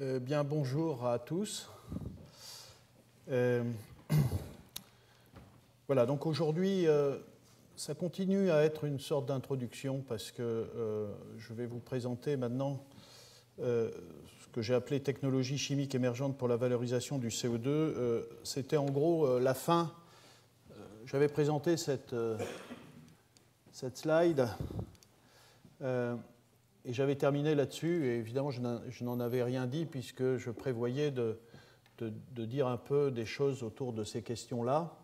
Euh, bien, bonjour à tous. Euh, voilà, donc aujourd'hui, euh, ça continue à être une sorte d'introduction parce que je vais vous présenter maintenant ce que j'ai appelé technologie chimique émergente pour la valorisation du CO2. C'était en gros la fin. J'avais présenté cette, cette slide. Et j'avais terminé là-dessus, et évidemment, je n'en avais rien dit, puisque je prévoyais de, dire un peu des choses autour de ces questions-là,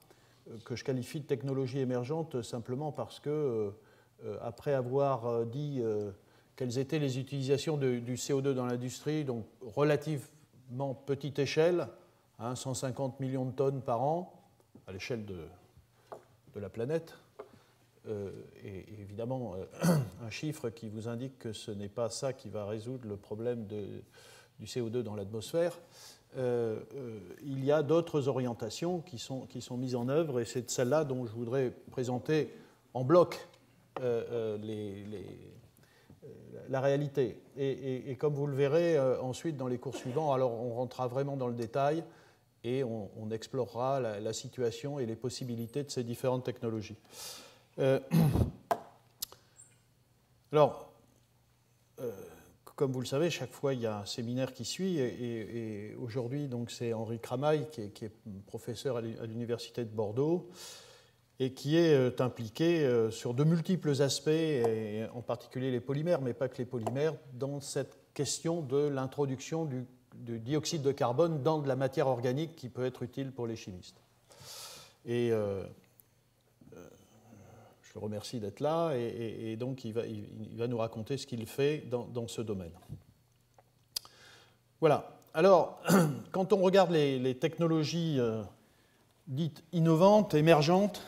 euh, que je qualifie de technologie émergente simplement parce que, euh, euh, après avoir dit quelles étaient les utilisations du CO2 dans l'industrie, donc relativement petite échelle, 150 hein, millions de tonnes par an, à l'échelle de la planète, euh, et évidemment euh, un chiffre qui vous indique que ce n'est pas ça qui va résoudre le problème du CO2 dans l'atmosphère. Euh, il y a d'autres orientations qui sont, qui sont mises en œuvre et c'est celle-là dont je voudrais présenter en bloc la réalité. Et, comme vous le verrez ensuite dans les cours suivants, alors on rentrera vraiment dans le détail et on, explorera la, situation et les possibilités de ces différentes technologies. Euh, alors, euh, comme vous le savez, chaque fois il y a un séminaire qui suit, et, aujourd'hui donc c'est Henri Cramail qui est, professeur à l'université de Bordeaux et qui est euh, impliqué sur de multiples aspects, en particulier les polymères, mais pas que les polymères, dans cette question de l'introduction du, dioxyde de carbone dans de la matière organique qui peut être utile pour les chimistes. Je le remercie d'être là et, donc il va, nous raconter ce qu'il fait dans, ce domaine. Voilà. Alors, quand on regarde les, technologies euh, dites innovantes, émergentes,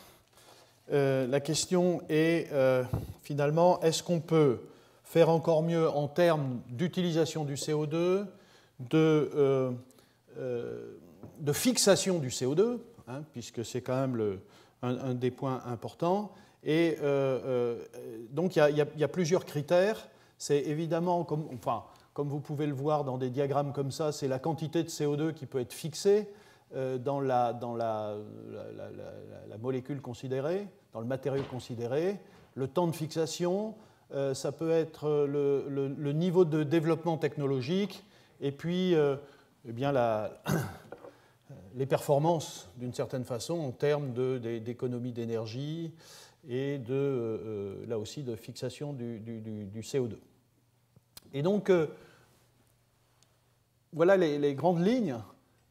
euh, la question est euh, finalement, est-ce qu'on peut faire encore mieux en termes d'utilisation du CO2, de, fixation du CO2, hein, puisque c'est quand même un, des points importants, et euh, euh, donc il y, a plusieurs critères. C'est évidemment, comme, enfin, comme vous pouvez le voir dans des diagrammes comme ça, c'est la quantité de CO2 qui peut être fixée euh, dans, la, molécule considérée, dans le matériau considéré, le temps de fixation, ça peut être le, niveau de développement technologique, et puis eh les performances d'une certaine façon en termes d'économie d'énergie, et de, euh, euh, là aussi de fixation du, CO2. Et donc, euh, voilà les, grandes lignes.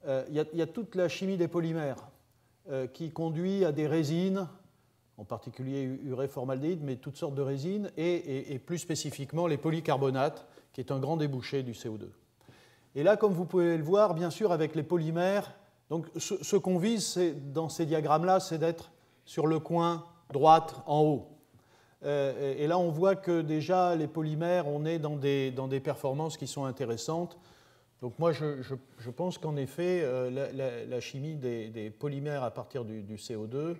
Il y, a toute la chimie des polymères qui conduit à des résines, en particulier uréformaldéhyde, mais toutes sortes de résines, et, plus spécifiquement les polycarbonates, qui est un grand débouché du CO2. Et là, comme vous pouvez le voir, bien sûr, avec les polymères, donc ce qu'on vise dans ces diagrammes-là, c'est d'être sur le coin droite en haut. Euh, et là, on voit que déjà, les polymères, on est dans des, dans des performances qui sont intéressantes. Donc moi, je, je, pense qu'en effet, euh, la, chimie des, polymères à partir du, CO2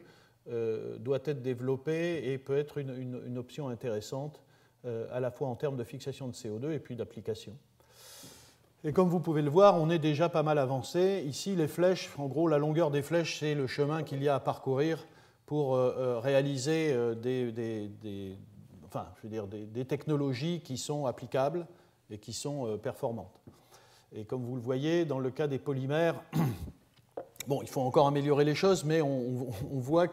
euh, doit être développée et peut être une, une, option intéressante, à la fois en termes de fixation de CO2 et puis d'application. Et comme vous pouvez le voir, on est déjà pas mal avancé. Ici, les flèches, en gros, la longueur des flèches, c'est le chemin qu'il y a à parcourir pour euh, euh, réaliser euh, des, enfin, je veux dire, des, technologies qui sont applicables et qui sont performantes. Et comme vous le voyez, dans le cas des polymères, bon, il faut encore améliorer les choses, mais on, voit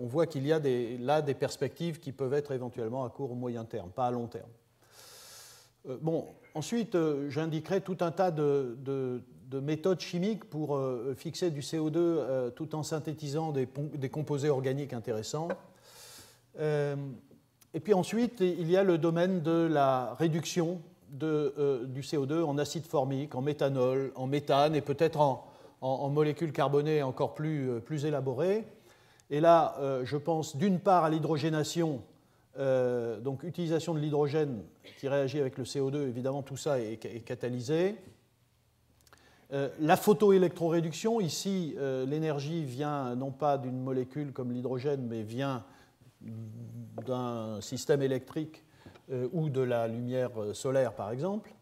voit qu'il y a là des perspectives qui peuvent être éventuellement à court ou moyen terme, pas à long terme. bon, ensuite, j'indiquerai tout un tas de méthodes chimiques pour euh, fixer du CO2 euh, tout en synthétisant des, composés organiques intéressants. Euh, et puis ensuite, il y a le domaine de la réduction de, du CO2 en acide formique, en méthanol, en méthane et peut-être en, molécules carbonées encore plus élaborées. Et là, je pense d'une part à l'hydrogénation, donc utilisation de l'hydrogène qui réagit avec le CO2, évidemment tout ça est catalysé. Euh, la photoélectroréduction, ici, euh, l'énergie vient non pas d'une molécule comme l'hydrogène, mais vient d'un système électrique euh, ou de la lumière solaire, par exemple.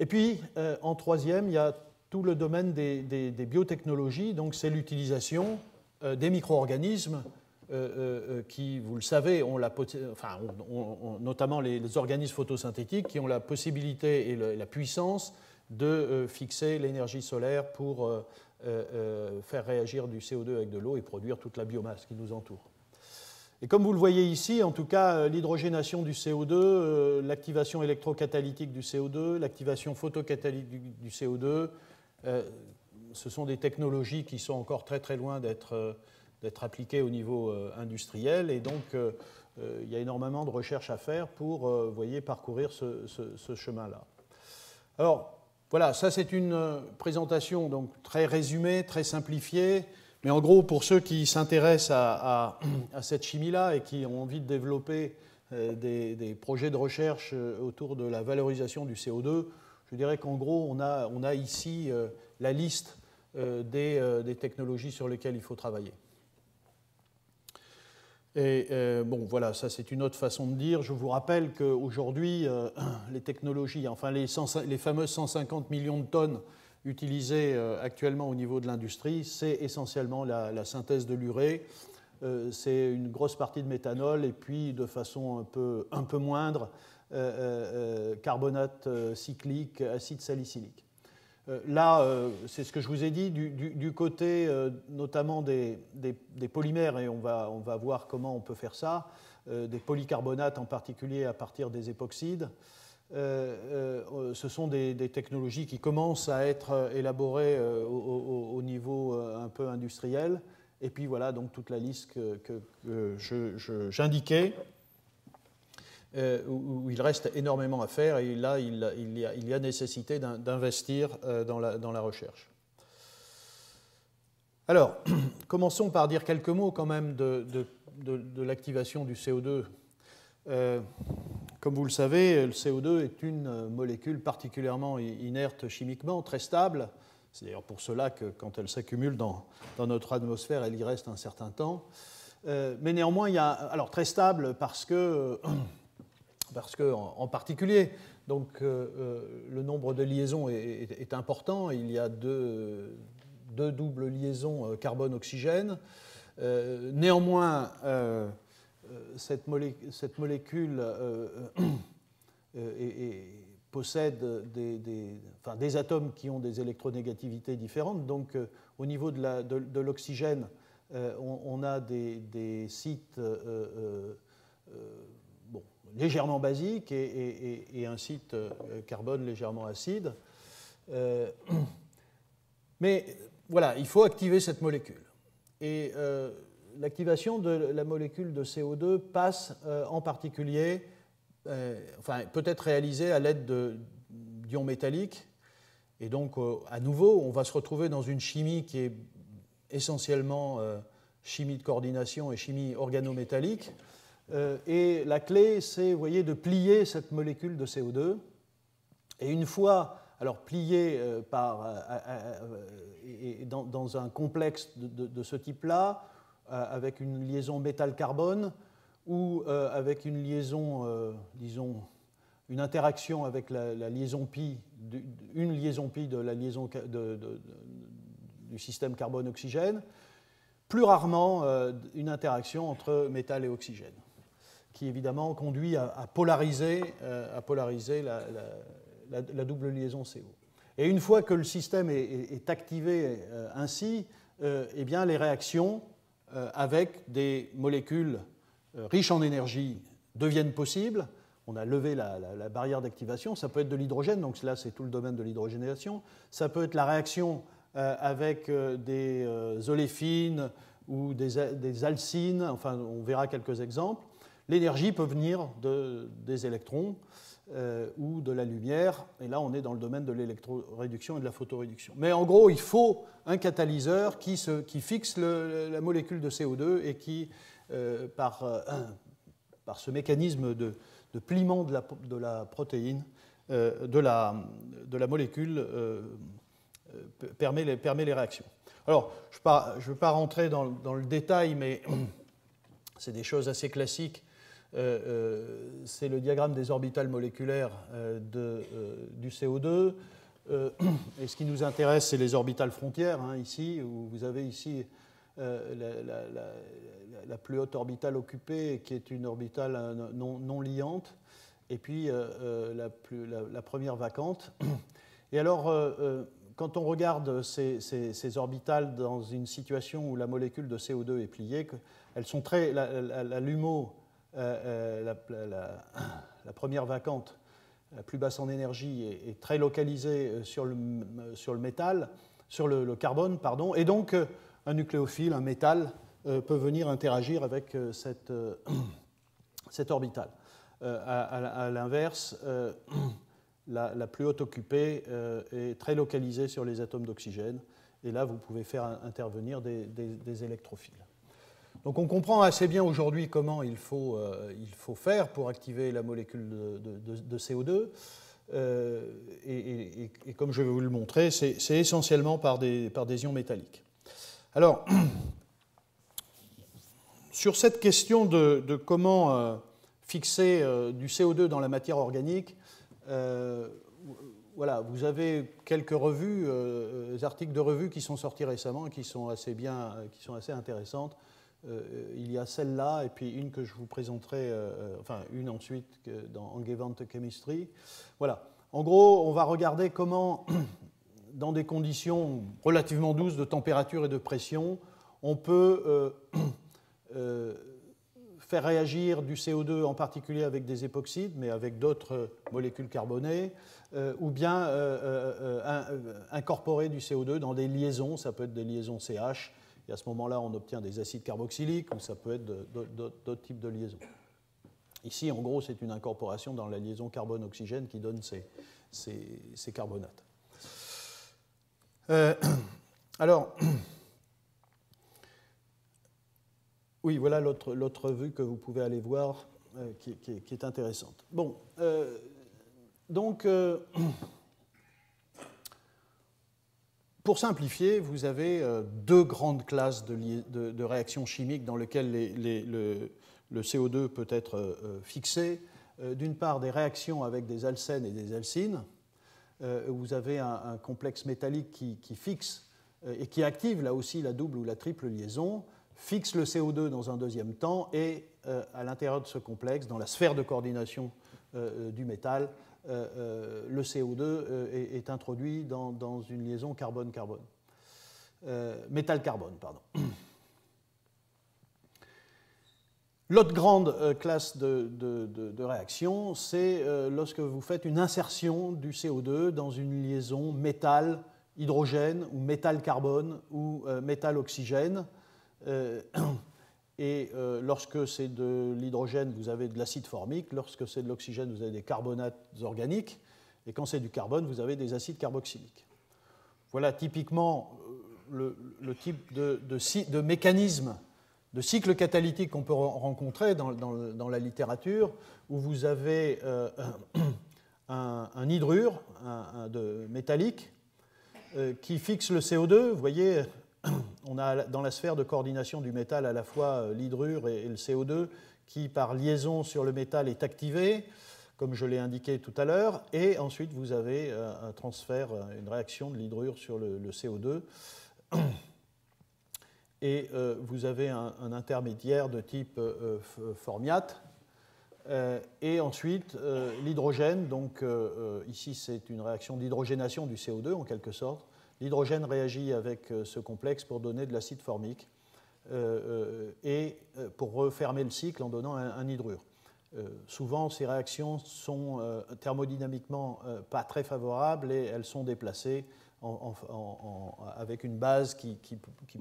Et puis, en troisième, il y a tout le domaine des, biotechnologies, donc c'est l'utilisation des micro-organismes qui, vous le savez, ont la, enfin, notamment les, organismes photosynthétiques qui ont la possibilité et la puissance de fixer l'énergie solaire pour faire réagir du CO2 avec de l'eau et produire toute la biomasse qui nous entoure. Et comme vous le voyez ici, en tout cas, euh, l'hydrogénation du CO2, euh, l'activation électrocatalytique du CO2, l'activation photocatalytique du CO2, euh, ce sont des technologies qui sont encore très très loin d'être appliquées au niveau industriel. Et donc, il y a énormément de recherches à faire pour voyez, parcourir ce, ce chemin-là. Alors, voilà, ça c'est une présentation donc, très résumée, très simplifiée. Mais en gros, pour ceux qui s'intéressent à, cette chimie-là et qui ont envie de développer euh, des, projets de recherche euh, autour de la valorisation du CO2, je dirais qu'en gros, on a, ici euh, la liste des, technologies sur lesquelles il faut travailler. Et bon, voilà, ça c'est une autre façon de dire. Je vous rappelle qu'aujourd'hui, les technologies, enfin les, fameuses 150 millions de tonnes utilisé euh, actuellement au niveau de l'industrie, c'est essentiellement la, synthèse de l'urée. Euh, c'est une grosse partie de méthanol et puis de façon un peu, un peu moindre, euh, carbonate cyclique, acide salicylique. Là, c'est ce que je vous ai dit, du, côté notamment des, polymères, et on va, on va voir comment on peut faire ça, des polycarbonates en particulier à partir des époxydes. Euh, euh, ce sont des, technologies qui commencent à être élaborées euh, au, niveau un peu industriel. Et puis voilà donc toute la liste que, j'indiquais, où, il reste énormément à faire et là il, y, a, nécessité d'investir dans la, dans la recherche. Alors, commençons par dire quelques mots quand même de, l'activation du CO2 euh, comme vous le savez, le CO2 est une molécule particulièrement inerte chimiquement, très stable. C'est d'ailleurs pour cela que quand elle s'accumule dans, notre atmosphère, elle y reste un certain temps. Euh, mais néanmoins, il y a, alors très stable parce que, parce que en, particulier, donc, euh, le nombre de liaisons est, important. Il y a deux, doubles liaisons carbone-oxygène. néanmoins, euh, cette, molécule euh, euh, possède des, atomes qui ont des électronégativités différentes. Donc, au niveau de l'oxygène, on, a des, sites légèrement basiques et, un site carbone légèrement acide. mais voilà, il faut activer cette molécule. Et l'activation de la molécule de CO2 passe euh, en particulier, euh, enfin, peut être réalisée à l'aide d'ions métalliques. Et donc, euh, à nouveau, on va se retrouver dans une chimie qui est essentiellement chimie de coordination et chimie organométallique. Et la clé, c'est, voyez, de plier cette molécule de CO2. Et une fois alors pliée par, dans, un complexe de ce type-là, euh, avec une liaison métal-carbone ou euh, avec une liaison, euh, disons, une interaction avec la, liaison pi, une liaison pi de la liaison du système carbone-oxygène, plus rarement une interaction entre métal et oxygène, qui évidemment conduit à, polariser, polariser la, double liaison CO. Et une fois que le système est, activé ainsi, eh bien, les réactions euh, avec des molécules euh, riches en énergie deviennent possibles. On a levé la, barrière d'activation. Ça peut être de l'hydrogène, donc là c'est tout le domaine de l'hydrogénation. Ça peut être la réaction euh, avec des oléfines ou des, alcines. Enfin, on verra quelques exemples. L'énergie peut venir de, des électrons. Euh, ou de la lumière. Et là, on est dans le domaine de l'électroréduction et de la photoréduction. Mais en gros, il faut un catalyseur qui, fixe la molécule de CO2 et qui, euh, par, euh, par, ce mécanisme de, pliement de la, protéine, de, la, molécule, permet, les, réactions. Alors, je ne veux pas rentrer dans, le détail, mais c'est des choses assez classiques c'est le diagramme des orbitales moléculaires du CO2. et ce qui nous intéresse, c'est les orbitales frontières, hein, ici, où vous avez ici la, plus haute orbitale occupée, qui est une orbitale non, liante, et puis la, première vacante. Et alors, quand on regarde ces, orbitales dans une situation où la molécule de CO2 est pliée, elles sont très. La, LUMO, euh, euh, la, première vacante, la plus basse en énergie, est, très localisée euh, sur le, sur le métal, sur le, carbone, pardon, et donc un nucléophile, un métal, peut venir interagir avec cette, cette orbitale. à l'inverse, la, plus haute occupée est très localisée sur les atomes d'oxygène. Et là, vous pouvez faire intervenir des, électrophiles. Donc on comprend assez bien aujourd'hui comment il faut, euh, il faut, faire pour activer la molécule de, CO2. Euh, et, comme je vais vous le montrer, c'est essentiellement par des, par des ions métalliques. Alors, sur cette question de, comment fixer du CO2 dans la matière organique, euh, voilà, vous avez quelques revues, euh, articles de revues qui sont sortis récemment et qui sont assez bien, qui sont assez intéressantes. Euh, il y a celle-là et puis une que je vous présenterai, enfin une ensuite dans Angewandte Chemistry. Voilà. En gros, on va regarder comment, dans des conditions relativement douces de température et de pression, on peut faire réagir du CO2 en particulier avec des époxydes, mais avec d'autres molécules carbonées, euh, ou bien euh, euh, incorporer du CO2 dans des liaisons, ça peut être des liaisons CH, et à ce moment-là on obtient des acides carboxyliques, ou ça peut être d'autres types de liaisons. Ici, en gros, c'est une incorporation dans la liaison carbone-oxygène qui donne ces, carbonates. alors, Oui, voilà l'autre vue que vous pouvez aller voir, euh, qui, est intéressante. Bon, euh, donc, euh, pour simplifier, vous avez deux grandes classes de, réactions chimiques dans lesquelles le, CO2 peut être fixé. D'une part, des réactions avec des alcènes et des alcines. vous avez un, complexe métallique qui, qui fixe et qui active là aussi la double ou la triple liaison fixe le CO2 dans un deuxième temps et euh, à l'intérieur de ce complexe, dans la sphère de coordination euh, du métal, euh, le CO2 est, introduit dans, une liaison carbone-carbone. métal-carbone. L'autre grande classe de, réaction, c'est lorsque vous faites une insertion du CO2 dans une liaison métal-hydrogène ou métal-carbone ou métal-oxygène euh, et euh, lorsque c'est de l'hydrogène, vous avez de l'acide formique. Lorsque c'est de l'oxygène, vous avez des carbonates organiques. Et quand c'est du carbone, vous avez des acides carboxyliques. Voilà typiquement euh, le, type de, mécanisme de cycle catalytique qu'on peut rencontrer dans, la littérature, où vous avez un, hydrure de métallique qui fixe le CO2. Vous voyez, on a dans la sphère de coordination du métal à la fois euh, l'hydrure et le CO2 qui, par liaison sur le métal, est activé, comme je l'ai indiqué tout à l'heure, et ensuite vous avez euh, un transfert, euh, une réaction de l'hydrure sur le, CO2. Et vous avez un, intermédiaire de type formiate. et ensuite, l'hydrogène, donc ici c'est une réaction d'hydrogénation du CO2 en quelque sorte, L'hydrogène réagit avec euh, ce complexe pour donner de l'acide formique euh, euh, et pour refermer le cycle en donnant un, hydrure. souvent, ces réactions sont thermodynamiquement pas très favorables et elles sont déplacées avec une base qui,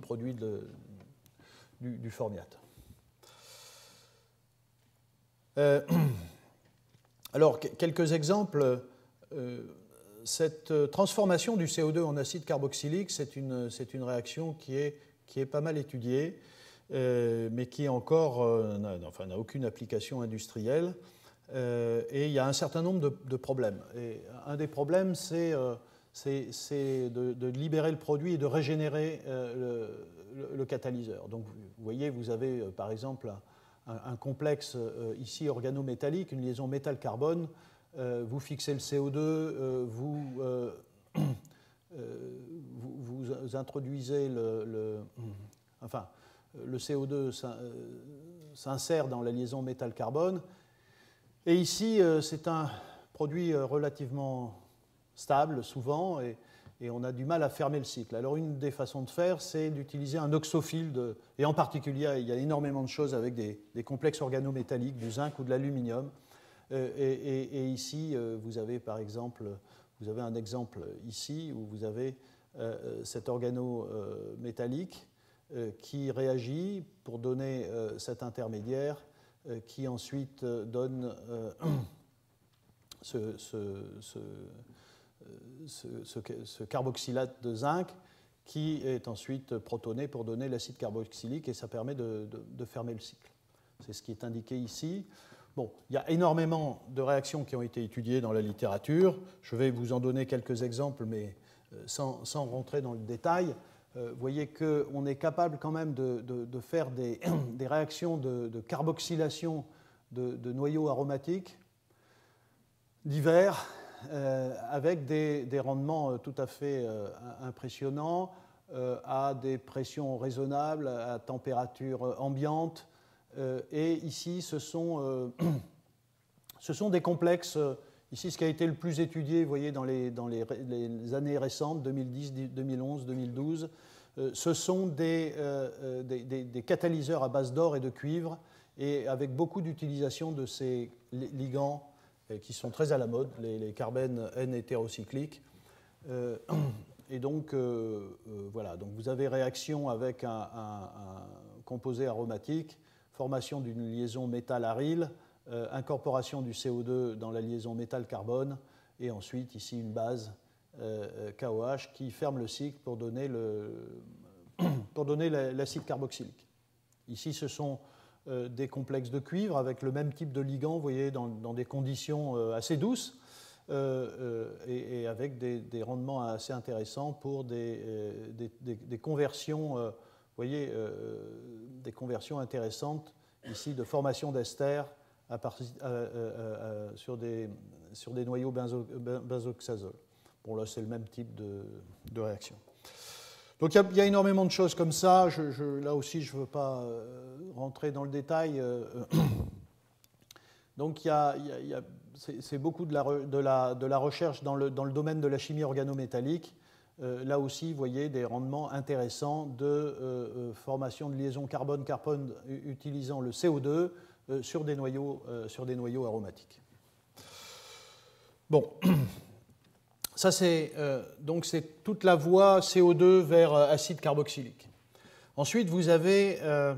produit du, formiate. alors, quelques exemples cette euh, transformation du CO2 en acide carboxylique, c'est une, une, réaction qui est, qui est, pas mal étudiée, euh, mais qui encore euh, n'a aucune application industrielle. et il y a un certain nombre de, problèmes. Et un des problèmes, c'est de, de, libérer le produit et de régénérer le, catalyseur. Donc, vous voyez, vous avez par exemple un, complexe ici organométallique, une liaison métal-carbone, vous fixez le CO2, vous, vous, introduisez le, enfin, le CO2 s'insère dans la liaison métal-carbone. Et ici, c'est un produit relativement stable souvent et, on a du mal à fermer le cycle. Alors une des façons de faire, c'est d'utiliser un oxophile, et en particulier, il y a énormément de choses avec des, complexes organométalliques, du zinc ou de l'aluminium. Euh, et, ici, euh, vous avez par exemple, vous avez un exemple ici où vous avez euh, cet organométallique qui réagit pour donner cet intermédiaire qui ensuite donne ce, carboxylate de zinc qui est ensuite protoné pour donner l'acide carboxylique et ça permet de, fermer le cycle. C'est ce qui est indiqué ici. Bon, il y a énormément de réactions qui ont été étudiées dans la littérature. Je vais vous en donner quelques exemples, mais euh, sans, rentrer dans le détail. Euh, voyez qu'on est capable quand même de, faire des, réactions de, carboxylation de, noyaux aromatiques divers euh, avec des, rendements euh, tout à fait impressionnants, à des pressions raisonnables, à température ambiante. Et ici, ce sont, ce sont des complexes. Ici, ce qui a été le plus étudié, vous voyez, dans les, dans les, années récentes, 2010, 2011, 2012, ce sont des, des, catalyseurs à base d'or et de cuivre, et avec beaucoup d'utilisation de ces ligands qui sont très à la mode, les, les carbenes N hétérocycliques. Euh, et donc, euh, euh, voilà, donc vous avez réaction avec un, composé aromatique, formation d'une liaison métal-aryl, incorporation du CO2 dans la liaison métal-carbone, et ensuite ici une base KOH qui ferme le cycle pour donner l'acide carboxylique. Ici, ce sont euh, des complexes de cuivre avec le même type de ligand, vous voyez, dans, des conditions euh, assez douces euh, et, avec des, rendements assez intéressants pour des, conversions, vous voyez, des conversions intéressantes ici de formation d'ester sur, des, sur des noyaux benzoxazole. Bon, là, c'est le même type de réaction. Donc il y, a énormément de choses comme ça. là aussi, je ne veux pas euh, rentrer dans le détail. Euh, donc c'est beaucoup de la, recherche dans le, domaine de la chimie organométallique. Euh, là aussi, vous voyez des rendements intéressants de formation de liaison carbone-carbone utilisant le CO2 sur des noyaux aromatiques. Bon. Ça, c'est euh, donc c'est toute la voie CO2 vers euh, acide carboxylique. Ensuite, vous avez euh,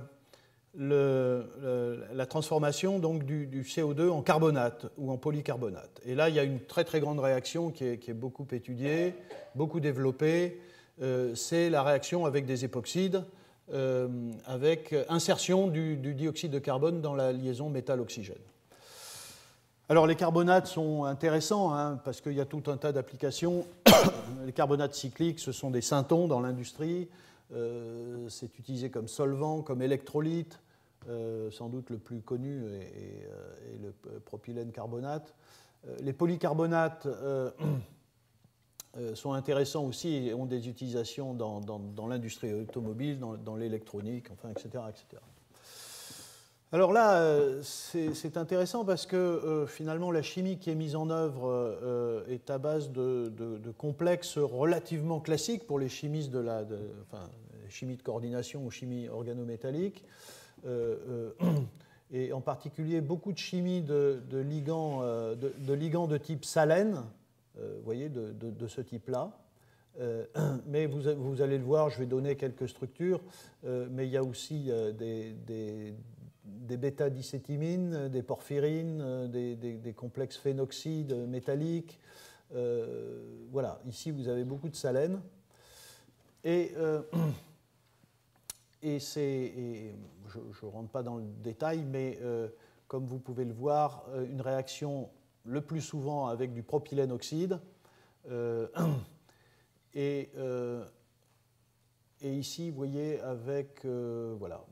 la transformation donc, du, CO2 en carbonate ou en polycarbonate. Et là, il y a une très très grande réaction qui est, beaucoup étudiée, beaucoup développée. c'est la réaction avec des époxydes, avec insertion du, du, dioxyde de carbone dans la liaison métal-oxygène. Alors les carbonates sont intéressants hein, parce qu'il y a tout un tas d'applications. les carbonates cycliques, ce sont des syntons dans l'industrie. Euh, c'est utilisé comme solvant, comme électrolyte. Euh, sans doute le plus connu est, euh, le propylène carbonate. les polycarbonates sont intéressants aussi et ont des utilisations dans, l'industrie automobile, dans, l'électronique, enfin, etc., etc. Alors là, euh, c'est intéressant parce que euh, finalement, la chimie qui est mise en œuvre euh, est à base de, complexes relativement classiques pour les chimistes de la chimie de coordination ou chimie organométallique. et en particulier beaucoup de chimie de, ligands, de, ligands de type salène, vous voyez, de, ce type-là. mais vous, vous, allez le voir, je vais donner quelques structures, mais il y a aussi des, des bêta-dicétimines, des porphyrines, des, complexes phénoxydes métalliques. Euh, voilà, ici vous avez beaucoup de salène. Et, euh, et je ne rentre pas dans le détail, mais euh, comme vous pouvez le voir, une réaction le plus souvent avec du propylène oxyde. et, et ici, vous voyez, avec voilà,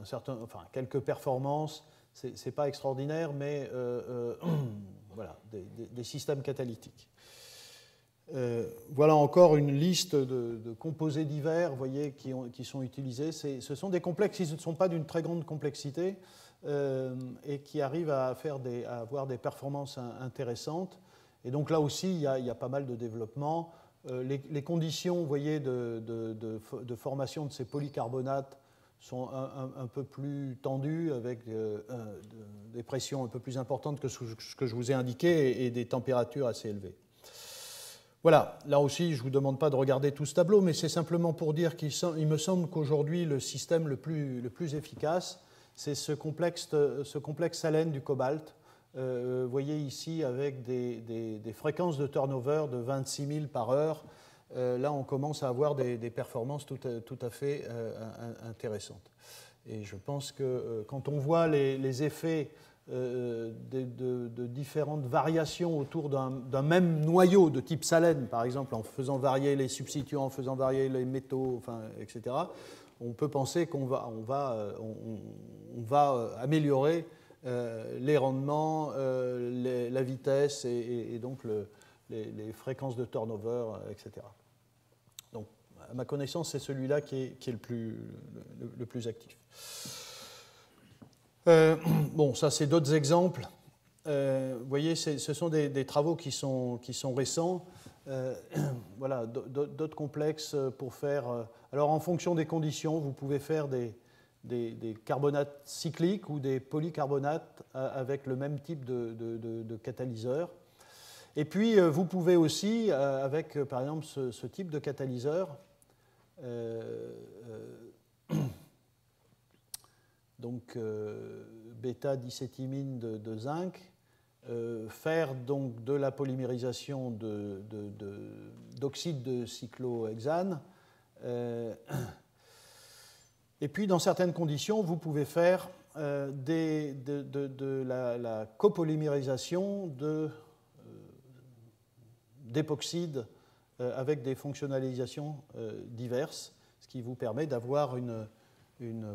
un certain, enfin, quelques performances. Ce n'est pas extraordinaire, mais voilà, des, systèmes catalytiques. Voilà encore une liste de, composés divers voyez, qui, sont utilisés. Ce sont des complexes qui ne sont pas d'une très grande complexité et qui arrivent à, faire à avoir des performances intéressantes. Et donc là aussi, il y a, pas mal de développement. Euh, les, conditions voyez, de, formation de ces polycarbonates sont un, peu plus tendues, avec euh, des pressions un peu plus importantes que ce que je vous ai indiqué et, des températures assez élevées. Voilà, là aussi, je ne vous demande pas de regarder tout ce tableau, mais c'est simplement pour dire qu'il me semble qu'aujourd'hui, le système le plus, efficace, c'est ce complexe, ce du cobalt, euh, vous voyez ici avec des, fréquences de turnover de 26 000 par heure. Euh, là, on commence à avoir des, performances tout à, fait euh, intéressantes. Et je pense que quand on voit les, effets de, différentes variations autour d'un même noyau de type salène, par exemple, en faisant varier les substituants, en faisant varier les métaux, enfin, etc., on peut penser qu'on va, on va, on va améliorer euh, les rendements, euh, la vitesse et, donc les, fréquences de turnover, euh, etc. Donc, à ma connaissance, c'est celui-là qui est, le, plus, actif. bon, ça, c'est d'autres exemples. vous voyez, ce sont des, travaux qui sont, qui sont récents. voilà, d'autres complexes pour faire. alors, en fonction des conditions, vous pouvez faire des, des, carbonates cycliques ou des polycarbonates euh, avec le même type de, catalyseur. Et puis, euh, vous pouvez aussi, euh, avec par exemple ce, type de catalyseur, donc bêta-dicétimine de, zinc, faire donc de la polymérisation d'oxyde de, cyclohexane et puis, dans certaines conditions, vous pouvez faire euh, de, la, copolymérisation euh, d'époxyde euh, avec des fonctionnalisations diverses, ce qui vous permet d'avoir une,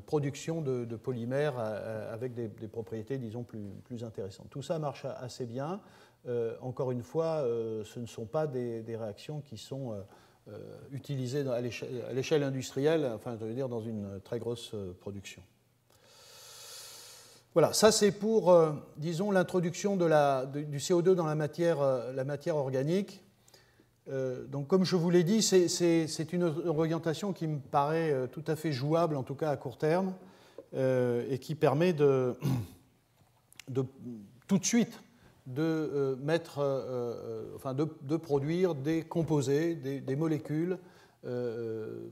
production de, polymères avec des, propriétés, disons, plus, intéressantes. Tout ça marche assez bien. encore une fois, ce ne sont pas des, réactions qui sont euh, utilisé à l'échelle industrielle, enfin, je veux dire, dans une très grosse euh, production. Voilà, ça c'est pour, euh, disons, l'introduction du CO2 dans la matière organique. Donc, comme je vous l'ai dit, c'est une orientation qui me paraît tout à fait jouable, en tout cas à court terme, et qui permet de, tout de suite de euh, euh, euh, enfin de, produire des composés, des, molécules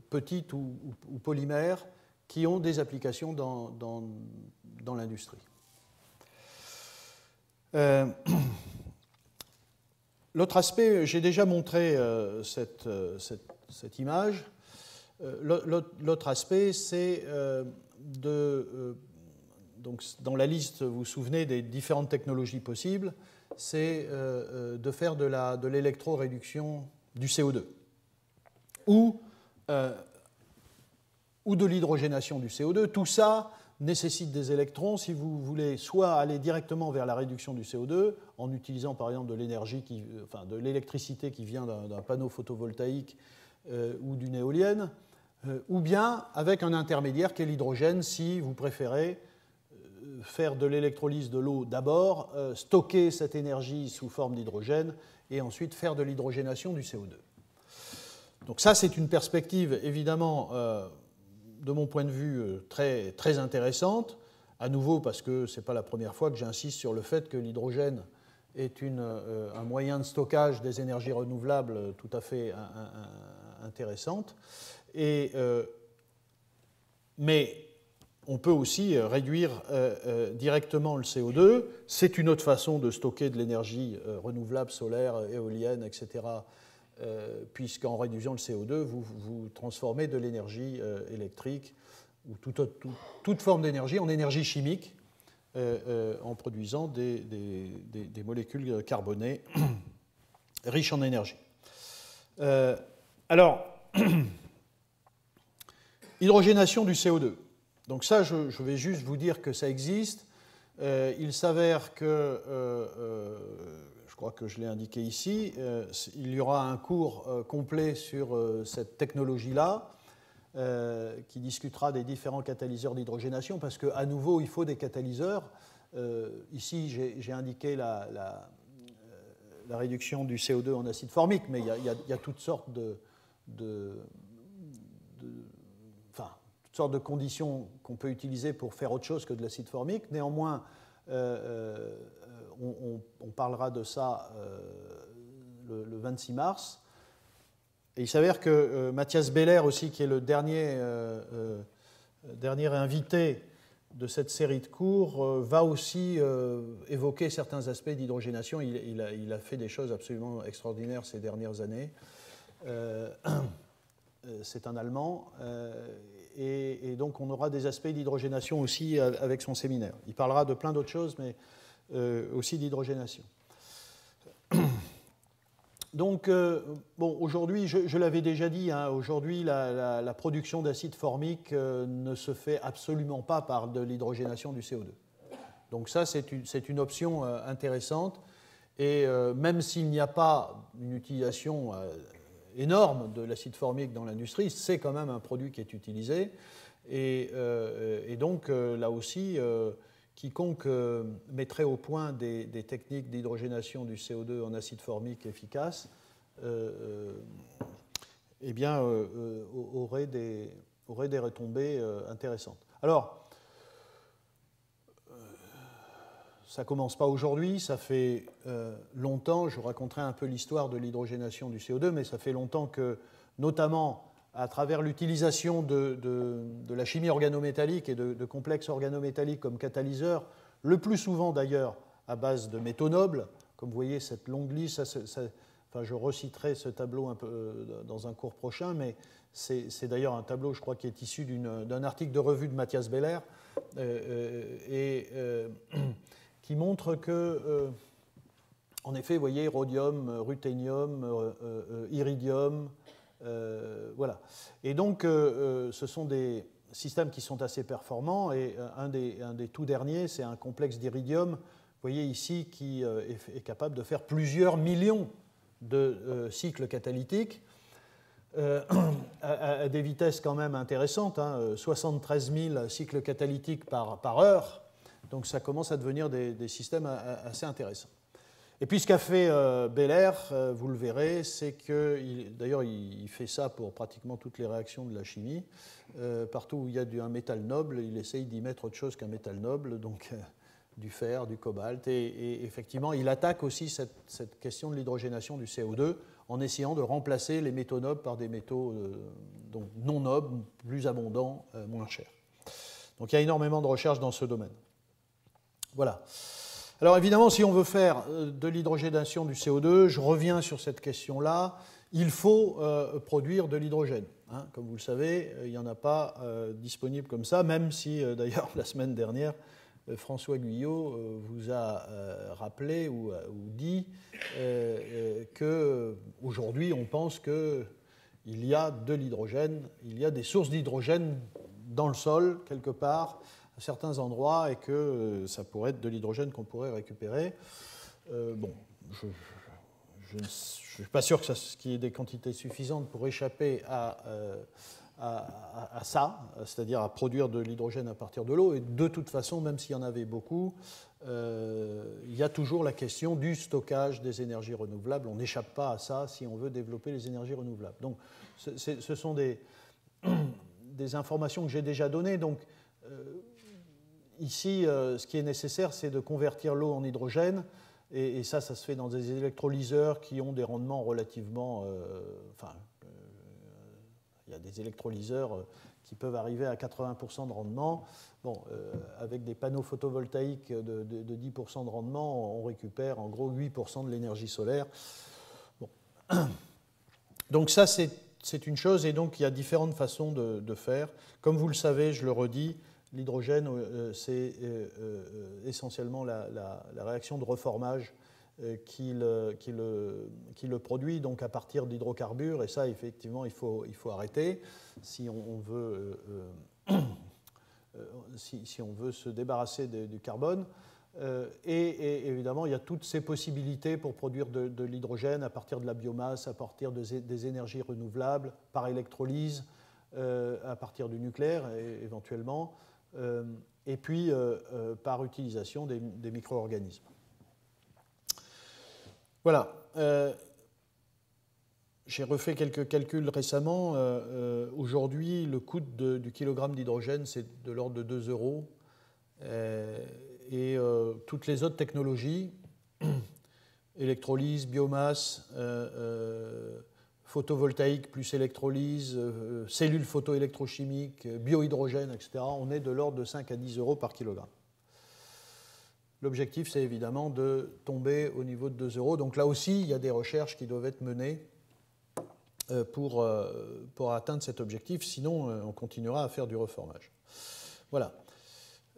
petites ou, polymères qui ont des applications dans, l'industrie. L'autre aspect, j'ai déjà montré cette, cette, cette, image. L'autre aspect, c'est de donc, dans la liste, vous vous souvenez des différentes technologies possibles, c'est euh, euh, de faire de l'électroréduction du CO2 ou, euh, ou de l'hydrogénation du CO2. Tout ça nécessite des électrons si vous voulez soit aller directement vers la réduction du CO2 en utilisant par exemple de de l'électricité qui vient d'un panneau photovoltaïque ou d'une éolienne, ou bien avec un intermédiaire qui est l'hydrogène si vous préférez faire de l'électrolyse de l'eau d'abord, euh, stocker cette énergie sous forme d'hydrogène et ensuite faire de l'hydrogénation du CO2. Donc ça, c'est une perspective évidemment, euh, de mon point de vue, euh, très, intéressante. À nouveau, parce que ce n'est pas la première fois que j'insiste sur le fait que l'hydrogène est une, un moyen de stockage des énergies renouvelables tout à fait intéressante. Et, mais on peut aussi euh, réduire euh, euh, directement le CO2. C'est une autre façon de stocker de l'énergie renouvelable, solaire, éolienne, etc., puisqu'en réduisant le CO2, vous, transformez de l'énergie électrique ou toute, forme d'énergie en énergie chimique en produisant des, molécules carbonées riches en énergie. alors, hydrogénation du CO2. Donc ça, je, vais juste vous dire que ça existe. il s'avère que, que je l'ai indiqué ici, il y aura un cours complet sur cette technologie-là. qui discutera des différents catalyseurs d'hydrogénation, parce qu'à nouveau, il faut des catalyseurs. ici, j'ai indiqué la, réduction du CO2 en acide formique, mais il y a, toutes sortes de, de conditions qu'on peut utiliser pour faire autre chose que de l'acide formique. Néanmoins, euh, euh, on, parlera de ça euh, le, 26 mars. Et il s'avère que Mathias Beller aussi, qui est le dernier, dernier invité de cette série de cours euh, va aussi euh, évoquer certains aspects d'hydrogénation. Il, a, fait des choses absolument extraordinaires ces dernières années. Euh, c'est un Allemand. Et, donc on aura des aspects d'hydrogénation aussi avec son séminaire. Il parlera de plein d'autres choses, mais aussi d'hydrogénation. Donc, euh, bon, aujourd'hui, je, l'avais déjà dit, hein, aujourd'hui, la, production d'acide formique euh, ne se fait absolument pas par de l'hydrogénation du CO2. Donc ça, c'est une, option euh, intéressante. Et même s'il n'y a pas une utilisation énorme de l'acide formique dans l'industrie, c'est quand même un produit qui est utilisé. Et donc, là aussi, quiconque euh, mettrait au point des, techniques d'hydrogénation du CO2 en acide formique efficaces euh, euh, eh aurait, des, aurait des retombées intéressantes. Alors, ça ne commence pas aujourd'hui, ça fait longtemps, je raconterai un peu l'histoire de l'hydrogénation du CO2, mais ça fait longtemps que, notamment à travers l'utilisation de, la chimie organométallique et de, complexes organométalliques comme catalyseurs, le plus souvent d'ailleurs à base de métaux nobles. Comme vous voyez, cette longue liste, enfin, je reciterai ce tableau un peu euh, dans un cours prochain, mais c'est d'ailleurs un tableau, je crois, qui est issu d'un article de revue de Mathias Beller, euh, euh, et qui montre que, en effet, vous voyez, rhodium, ruthénium, iridium, voilà. Et donc, euh, euh, ce sont des systèmes qui sont assez performants. Et un des, tout derniers, c'est un complexe d'iridium, vous voyez ici, qui est, capable de faire plusieurs millions de cycles catalytiques. à, des vitesses quand même intéressantes, 73 hein, 000 cycles catalytiques par, heure. Donc ça commence à devenir des systèmes assez intéressants. Et puis ce qu'a fait euh, Bel Air, euh, vous le verrez, c'est que, d'ailleurs il, fait ça pour pratiquement toutes les réactions de la chimie, euh, partout où il y a un métal noble, il essaye d'y mettre autre chose qu'un métal noble, donc du fer, du cobalt, et, effectivement il attaque aussi cette, question de l'hydrogénation du CO2 en essayant de remplacer les métaux nobles par des métaux donc non nobles, plus abondants, moins chers. Donc il y a énormément de recherches dans ce domaine. Voilà. Alors évidemment, si on veut faire euh, de l'hydrogénation du CO2, je reviens sur cette question-là, il faut euh, produire de l'hydrogène. Hein. Comme vous le savez, euh, il n'y en a pas disponible comme ça, même si d'ailleurs la semaine dernière, François Guyot vous a rappelé ou, dit qu'aujourd'hui on pense qu'il y a de l'hydrogène, il y a des sources d'hydrogène dans le sol quelque part à certains endroits et que euh, ça pourrait être de l'hydrogène qu'on pourrait récupérer. Euh, bon, je ne suis pas sûr qu'il y ait des quantités suffisantes pour échapper à, euh, à, ça, c'est-à-dire à produire de l'hydrogène à partir de l'eau. Et de toute façon, même s'il y en avait beaucoup, il y a toujours la question du stockage des énergies renouvelables. On n'échappe pas à ça si on veut développer les énergies renouvelables. Donc, ce sont des, des informations que j'ai déjà données. Donc, ici, euh, ce qui est nécessaire, c'est de convertir l'eau en hydrogène. Et, ça, ça se fait dans des électrolyseurs qui ont des rendements relativement. Euh, enfin, euh, il y a des électrolyseurs qui peuvent arriver à 80% de rendement. Bon, avec des panneaux photovoltaïques de, 10% de rendement, on récupère en gros 8% de l'énergie solaire. Donc ça, c'est une chose, et donc il y a différentes façons de, faire. Comme vous le savez, je le redis, L'hydrogène, euh, c'est euh, euh, essentiellement la, réaction de reformage qui le, produit donc à partir d'hydrocarbures. Et ça, effectivement, il faut, arrêter si, on veut se débarrasser du carbone. Et, évidemment, il y a toutes ces possibilités pour produire de, l'hydrogène à partir de la biomasse, à partir des énergies renouvelables, par électrolyse, à partir du nucléaire éventuellement, et puis par utilisation des micro-organismes. Voilà. Euh, j'ai refait quelques calculs récemment. Euh, euh, aujourd'hui, le coût du kilogramme d'hydrogène, c'est de l'ordre de 2 euros. et toutes les autres technologies, électrolyse, biomasse, photovoltaïque plus électrolyse, cellules photoélectrochimiques, biohydrogène, etc., on est de l'ordre de 5 à 10 euros par kilogramme. L'objectif, c'est évidemment de tomber au niveau de 2 euros. Donc là aussi, il y a des recherches qui doivent être menées euh, pour, euh, atteindre cet objectif, sinon euh, on continuera à faire du reformage. Voilà.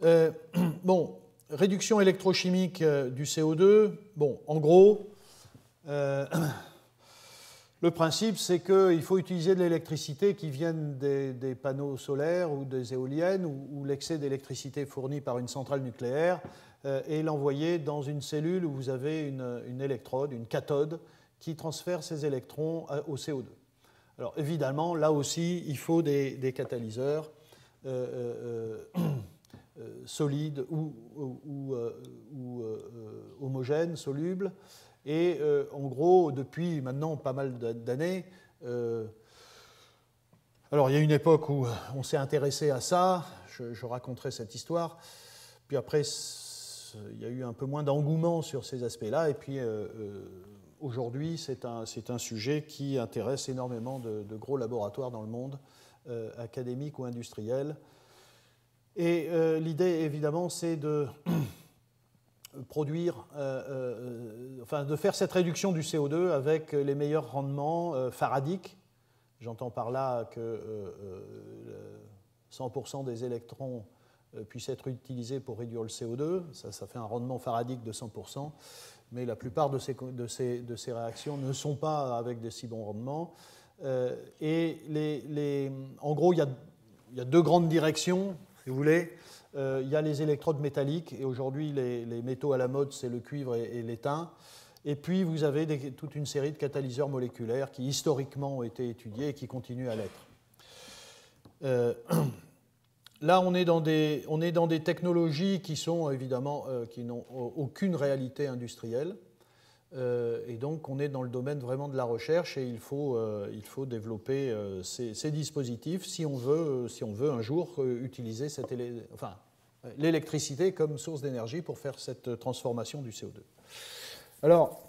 bon, réduction électrochimique du CO2. Bon, en gros, le principe, c'est qu'il faut utiliser de l'électricité qui vienne des, panneaux solaires ou des éoliennes ou l'excès d'électricité fourni par une centrale nucléaire euh, et l'envoyer dans une cellule où vous avez une, électrode, une cathode, qui transfère ces électrons euh, au CO2. Alors évidemment, là aussi, il faut des, catalyseurs euh, solides ou, homogènes, solubles. Et en gros, depuis maintenant pas mal d'années, alors il y a une époque où on s'est intéressé à ça, je, je raconterai cette histoire, puis après il y a eu un peu moins d'engouement sur ces aspects-là. Et puis euh, euh, aujourd'hui, c'est un, un, sujet qui intéresse énormément de, gros laboratoires dans le monde, euh, académiques ou industriels. Et l'idée, évidemment, c'est de produire, enfin, de faire cette réduction du CO2 avec les meilleurs rendements faradiques. J'entends par là que 100% des électrons euh, puisse être utilisé pour réduire le CO2. Ça, fait un rendement faradique de 100%, mais la plupart de ces, réactions ne sont pas avec des si bons rendements. Euh, et en gros, il y, a, deux grandes directions, si vous voulez. Euh, il y a les électrodes métalliques, et aujourd'hui, les, métaux à la mode, c'est le cuivre et, l'étain. Et puis, vous avez toute une série de catalyseurs moléculaires qui, historiquement, ont été étudiés et qui continuent à l'être. Là, on est, dans des, on est dans des technologies qui sont évidemment euh, qui n'ont aucune réalité industrielle. Euh, et donc, on est dans le domaine vraiment de la recherche et il faut, euh, il faut développer ces, dispositifs si on, veut, si on veut un jour utiliser cette, enfin, l'électricité comme source d'énergie pour faire cette transformation du CO2. Alors,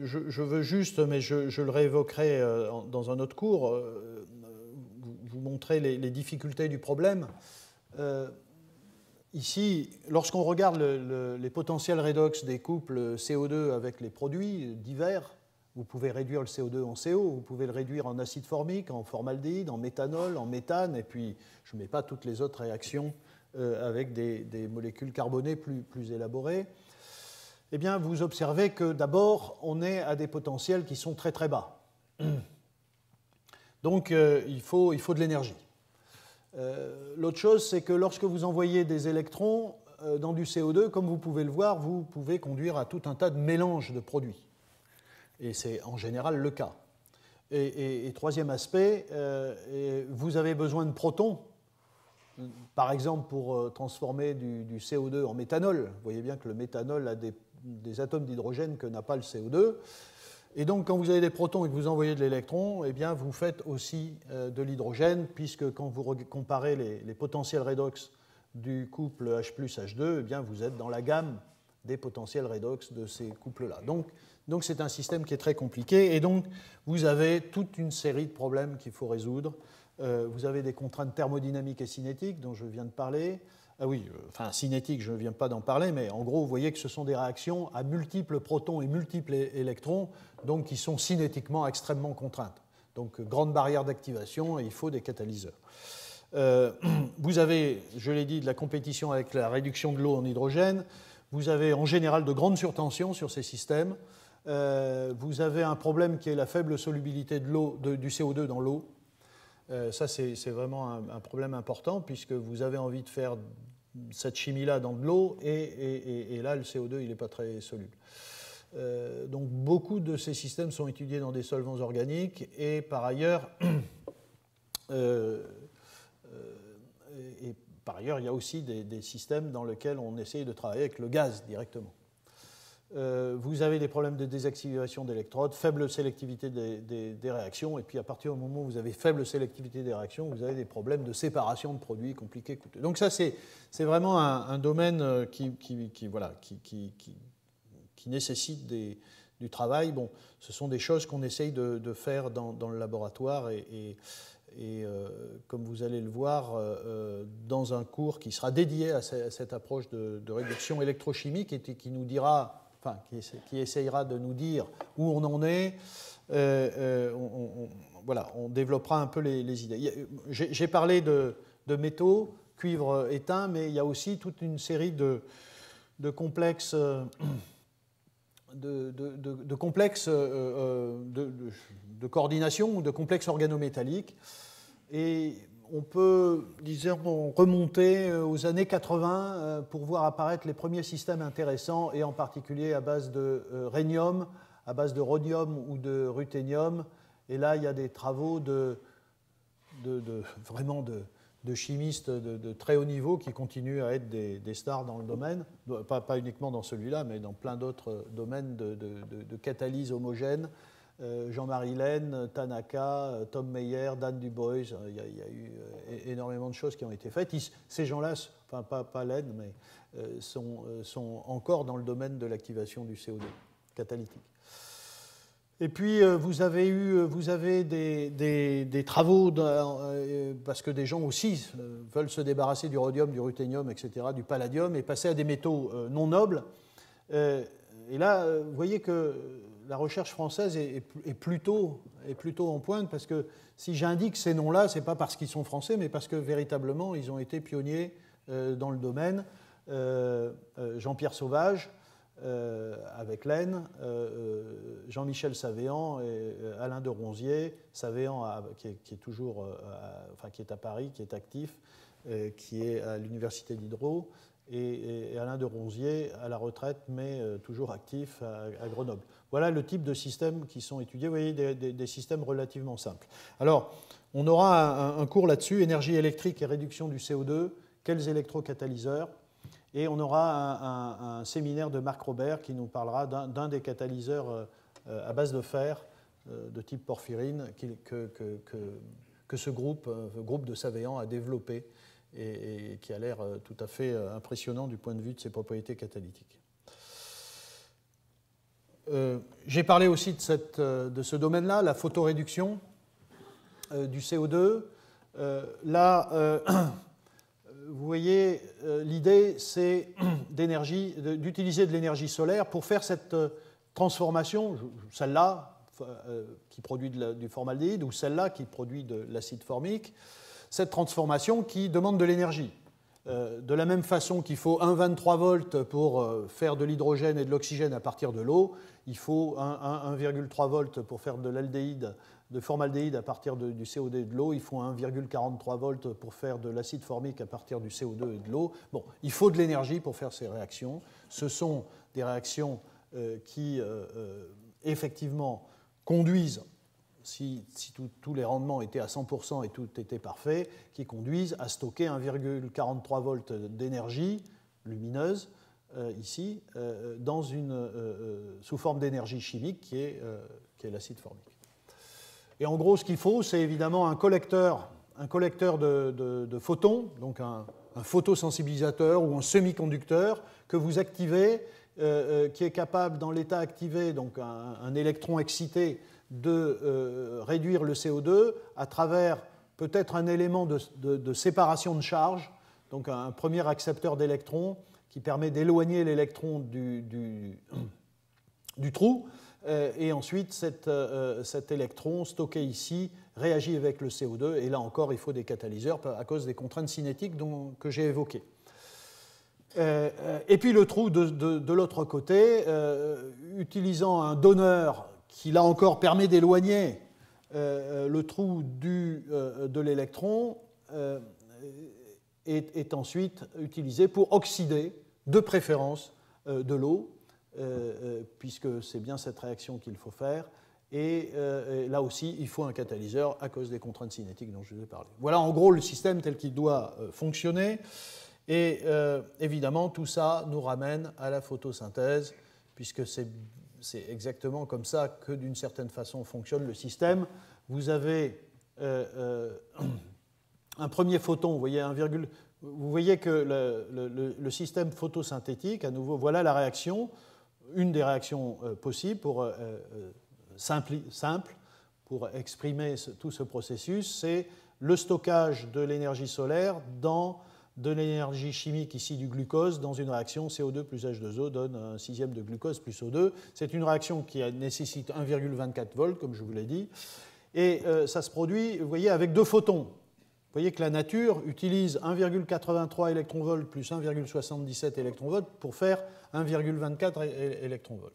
je, veux juste, mais je, le réévoquerai dans un autre cours, vous montrer les, difficultés du problème. Euh, ici, lorsqu'on regarde les potentiels redox des couples CO2 avec les produits divers, vous pouvez réduire le CO2 en CO, vous pouvez le réduire en acide formique, en formaldéhyde, en méthanol, en méthane, et puis je ne mets pas toutes les autres réactions euh, avec des, molécules carbonées plus, élaborées. Eh bien, vous observez que d'abord, on est à des potentiels qui sont très très bas. Donc euh, il, faut, il, faut, de l'énergie. Euh, l'autre chose, c'est que lorsque vous envoyez des électrons dans du CO2, comme vous pouvez le voir, vous pouvez conduire à tout un tas de mélanges de produits. Et c'est en général le cas. Et, troisième aspect, vous avez besoin de protons, par exemple pour transformer du, CO2 en méthanol. Vous voyez bien que le méthanol a des, atomes d'hydrogène que n'a pas le CO2. Et donc, quand vous avez des protons et que vous envoyez de l'électron, eh bien, vous faites aussi euh, de l'hydrogène, puisque quand vous comparez les, potentiels redox du couple H H2, eh bien, vous êtes dans la gamme des potentiels redox de ces couples-là. Donc, donc, c'est un système qui est très compliqué, et donc, vous avez toute une série de problèmes qu'il faut résoudre. Euh, vous avez des contraintes thermodynamiques et cinétiques dont je viens de parler. Ah oui, euh, enfin cinétique, je ne viens pas d'en parler, mais en gros, vous voyez que ce sont des réactions à multiples protons et multiples électrons, donc qui sont cinétiquement extrêmement contraintes. Donc grande barrière d'activation et il faut des catalyseurs. Euh, vous avez, je l'ai dit, de la compétition avec la réduction de l'eau en hydrogène. Vous avez en général de grandes surtensions sur ces systèmes. Euh, vous avez un problème qui est la faible solubilité du CO2 dans l'eau. ça, c'est vraiment un, problème important puisque vous avez envie de faire cette chimie-là dans de l'eau et, là, le CO2, il n'est pas très soluble. donc beaucoup de ces systèmes sont étudiés dans des solvants organiques et par ailleurs, il y a aussi des, systèmes dans lesquels on essaye de travailler avec le gaz directement. Euh, vous avez des problèmes de désactivation d'électrodes, faible sélectivité des, réactions, et puis à partir du moment où vous avez faible sélectivité des réactions, vous avez des problèmes de séparation de produits compliqués, coûteux. Donc ça, c'est vraiment un, domaine euh, qui, voilà, qui, nécessite du travail. Bon, ce sont des choses qu'on essaye de, faire dans, le laboratoire et euh, comme vous allez le voir dans un cours qui sera dédié à, cette approche de, réduction électrochimique et qui nous dira, qui, essayera de nous dire où on en est, on, voilà, on développera un peu les, idées. J'ai parlé de, métaux, cuivre éteint, mais il y a aussi toute une série de, complexes. De, complexes de, coordination ou de complexes organométalliques et on peut, disons, remonter euh, aux années 80 euh, pour voir apparaître les premiers systèmes intéressants, et en particulier à base de euh, rhénium, à base de rhodium ou de ruthénium. Et là, il y a des travaux de, vraiment de, chimistes de, très haut niveau qui continuent à être des, stars dans le domaine, pas, pas uniquement dans celui-là, mais dans plein d'autres domaines de, catalyse homogène. Euh, Jean-Marie Laine, Tanaka, euh, Tom Meyer, Dan Dubois, euh, il y, a, eu énormément de choses qui ont été faites. ces gens-là, enfin pas, pas Laine, mais sont, sont, encore dans le domaine de l'activation du CO2 catalytique. Et puis, vous avez eu vous avez des, des, travaux, parce que des gens aussi veulent se débarrasser du rhodium, du ruthénium, etc., du palladium, et passer à des métaux non nobles. Et là, vous voyez que la recherche française est, plutôt, en pointe parce que si j'indique ces noms-là, ce n'est pas parce qu'ils sont français, mais parce que véritablement, ils ont été pionniers euh, dans le domaine. Euh, euh, Jean-Pierre Sauvage, avec l'Aisne, Jean-Michel Savéan et Alain de Ronzier, Savéan qui, est, toujours, enfin, qui est à Paris, qui est actif, qui est à l'Université d'Hydro, et, Alain de Ronzier à la retraite, mais toujours actif à Grenoble. Voilà le type de systèmes qui sont étudiés. Vous voyez, des, systèmes relativement simples. Alors, on aura un, cours là-dessus, énergie électrique et réduction du CO2, quels électrocatalyseurs. Et on aura un, séminaire de Marc Robert qui nous parlera d'un des catalyseurs euh, à base de fer euh, de type porphyrine que, ce groupe, euh, groupe de Savéan a développé et qui a l'air tout à fait impressionnant du point de vue de ses propriétés catalytiques. Euh, j'ai parlé aussi euh, de ce domaine-là, la photoréduction euh, du CO2. là, vous voyez, l'idée, c'est d'utiliser de l'énergie solaire pour faire cette transformation, celle-là qui produit du formaldéhyde ou celle-là qui produit de l'acide formique, cette transformation qui demande de l'énergie. De la même façon qu'il faut 1,23 volts pour faire de l'hydrogène et de l'oxygène à partir de l'eau, il faut 1,3 volts pour faire de l'aldéhyde, de formaldéhyde à partir du CO2 et de l'eau, il faut 1,43 volts pour faire de l'acide formique à partir du CO2 et de l'eau. Bon, il faut de l'énergie pour faire ces réactions. Ce sont des réactions euh, qui, effectivement, conduisent si, tous les rendements étaient à 100% et tout était parfait, qui conduisent à stocker 1,43 volts d'énergie lumineuse, euh, ici, euh, dans une, euh, sous forme d'énergie chimique qui est, l'acide formique. Et en gros, ce qu'il faut, c'est évidemment un collecteur, un collecteur de, photons, donc un, photosensibilisateur ou un semi-conducteur que vous activez, qui est capable, dans l'état activé, donc un électron excité, de euh, réduire le CO2 à travers peut-être un élément de, séparation de charge, donc un, premier accepteur d'électrons qui permet d'éloigner l'électron du, du, trou, euh, et ensuite euh, cet électron stocké ici réagit avec le CO2, et là encore il faut des catalyseurs à cause des contraintes cinétiques dont, que j'ai évoquées. et puis le trou de, de l'autre côté, utilisant un donneur qui là encore permet d'éloigner le trou du, de l'électron est, est, ensuite utilisé pour oxyder, de préférence, de l'eau, puisque c'est bien cette réaction qu'il faut faire. Et, là aussi, il faut un catalyseur à cause des contraintes cinétiques dont je vous ai parlé. Voilà en gros le système tel qu'il doit fonctionner. Et euh, évidemment, tout ça nous ramène à la photosynthèse, puisque c'est exactement comme ça que, d'une certaine façon, fonctionne le système. Vous avez euh, euh, un premier photon, vous voyez, vous voyez que le, système photosynthétique, à nouveau, voilà la réaction, une des réactions possibles pour simple, simple, pour exprimer tout ce processus, c'est le stockage de l'énergie solaire dans de l'énergie chimique ici du glucose dans une réaction CO2 plus H2O donne un sixième de glucose plus O2. C'est une réaction qui nécessite 1,24 volts, comme je vous l'ai dit. Et euh, ça se produit, vous voyez, avec deux photons. Vous voyez que la nature utilise 1,83 électronvolts plus 1,77 électronvolts pour faire 1,24 électronvolts.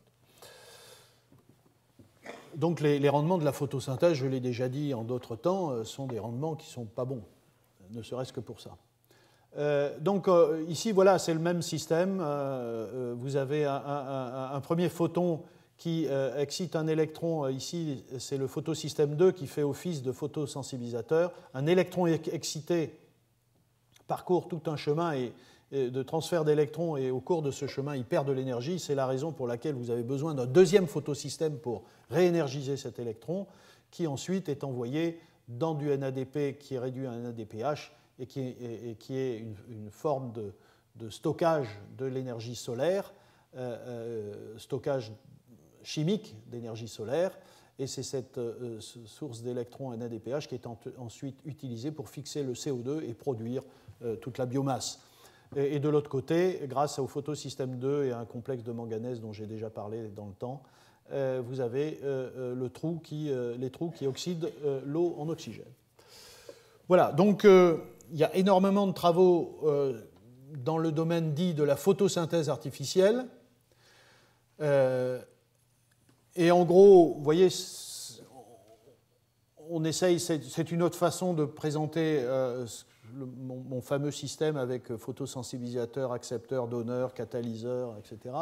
Donc les, rendements de la photosynthèse, je l'ai déjà dit en d'autres temps, euh, sont des rendements qui ne sont pas bons, ne serait-ce que pour ça. Euh, donc euh, ici, voilà, c'est le même système. Vous avez un, premier photon qui excite un électron. Ici, c'est le photosystème 2 qui fait office de photosensibilisateur. Un électron excité parcourt tout un chemin de transfert d'électrons et au cours de ce chemin, il perd de l'énergie. C'est la raison pour laquelle vous avez besoin d'un deuxième photosystème pour réénergiser cet électron qui ensuite est envoyé dans du NADP qui est réduit à un NADPH et qui est, une, forme de, stockage de l'énergie solaire, euh, euh, stockage chimique d'énergie solaire, et c'est cette euh, source d'électrons NADPH qui est ensuite utilisée pour fixer le CO2 et produire toute la biomasse. Et, de l'autre côté, grâce au photosystème 2 et à un complexe de manganèse dont j'ai déjà parlé dans le temps, vous avez le trou qui, les trous qui oxydent l'eau en oxygène. Voilà, donc il y a énormément de travaux euh, dans le domaine dit de la photosynthèse artificielle. Euh, et en gros, vous voyez, on essaye, c'est une autre façon de présenter euh, mon, fameux système avec photosensibilisateur, accepteur, donneur, catalyseur, etc.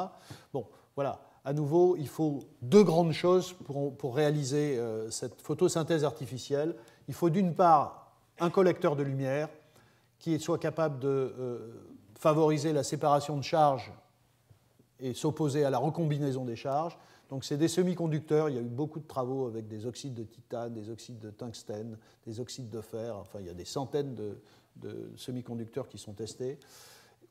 Bon, voilà. À nouveau, il faut deux grandes choses pour, réaliser cette photosynthèse artificielle. Il faut d'une part un collecteur de lumière qui soit capable de euh, favoriser la séparation de charges et s'opposer à la recombinaison des charges. Donc c'est des semi-conducteurs, il y a eu beaucoup de travaux avec des oxydes de titane, des oxydes de tungstène, des oxydes de fer, enfin il y a des centaines de, semi-conducteurs qui sont testés,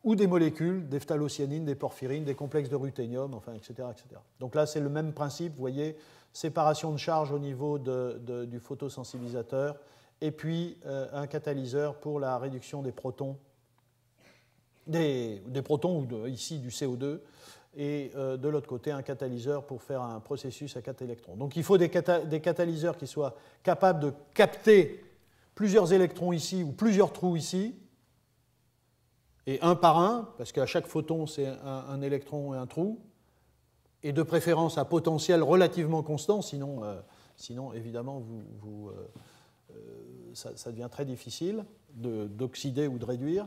ou des molécules, des phthalocyanines, des porphyrines, des complexes de ruthénium, enfin, etc., etc. Donc là c'est le même principe, vous voyez, séparation de charges au niveau du photosensibilisateur, et puis euh, un catalyseur pour la réduction des protons, des, protons ou ici du CO2, et euh, de l'autre côté un catalyseur pour faire un processus à quatre électrons. Donc il faut des, catalyseurs qui soient capables de capter plusieurs électrons ici ou plusieurs trous ici, et un par un, parce qu'à chaque photon c'est un, électron et un trou, et de préférence à potentiel relativement constant, sinon, euh, sinon évidemment vous, vous ça, devient très difficile d'oxyder ou de réduire.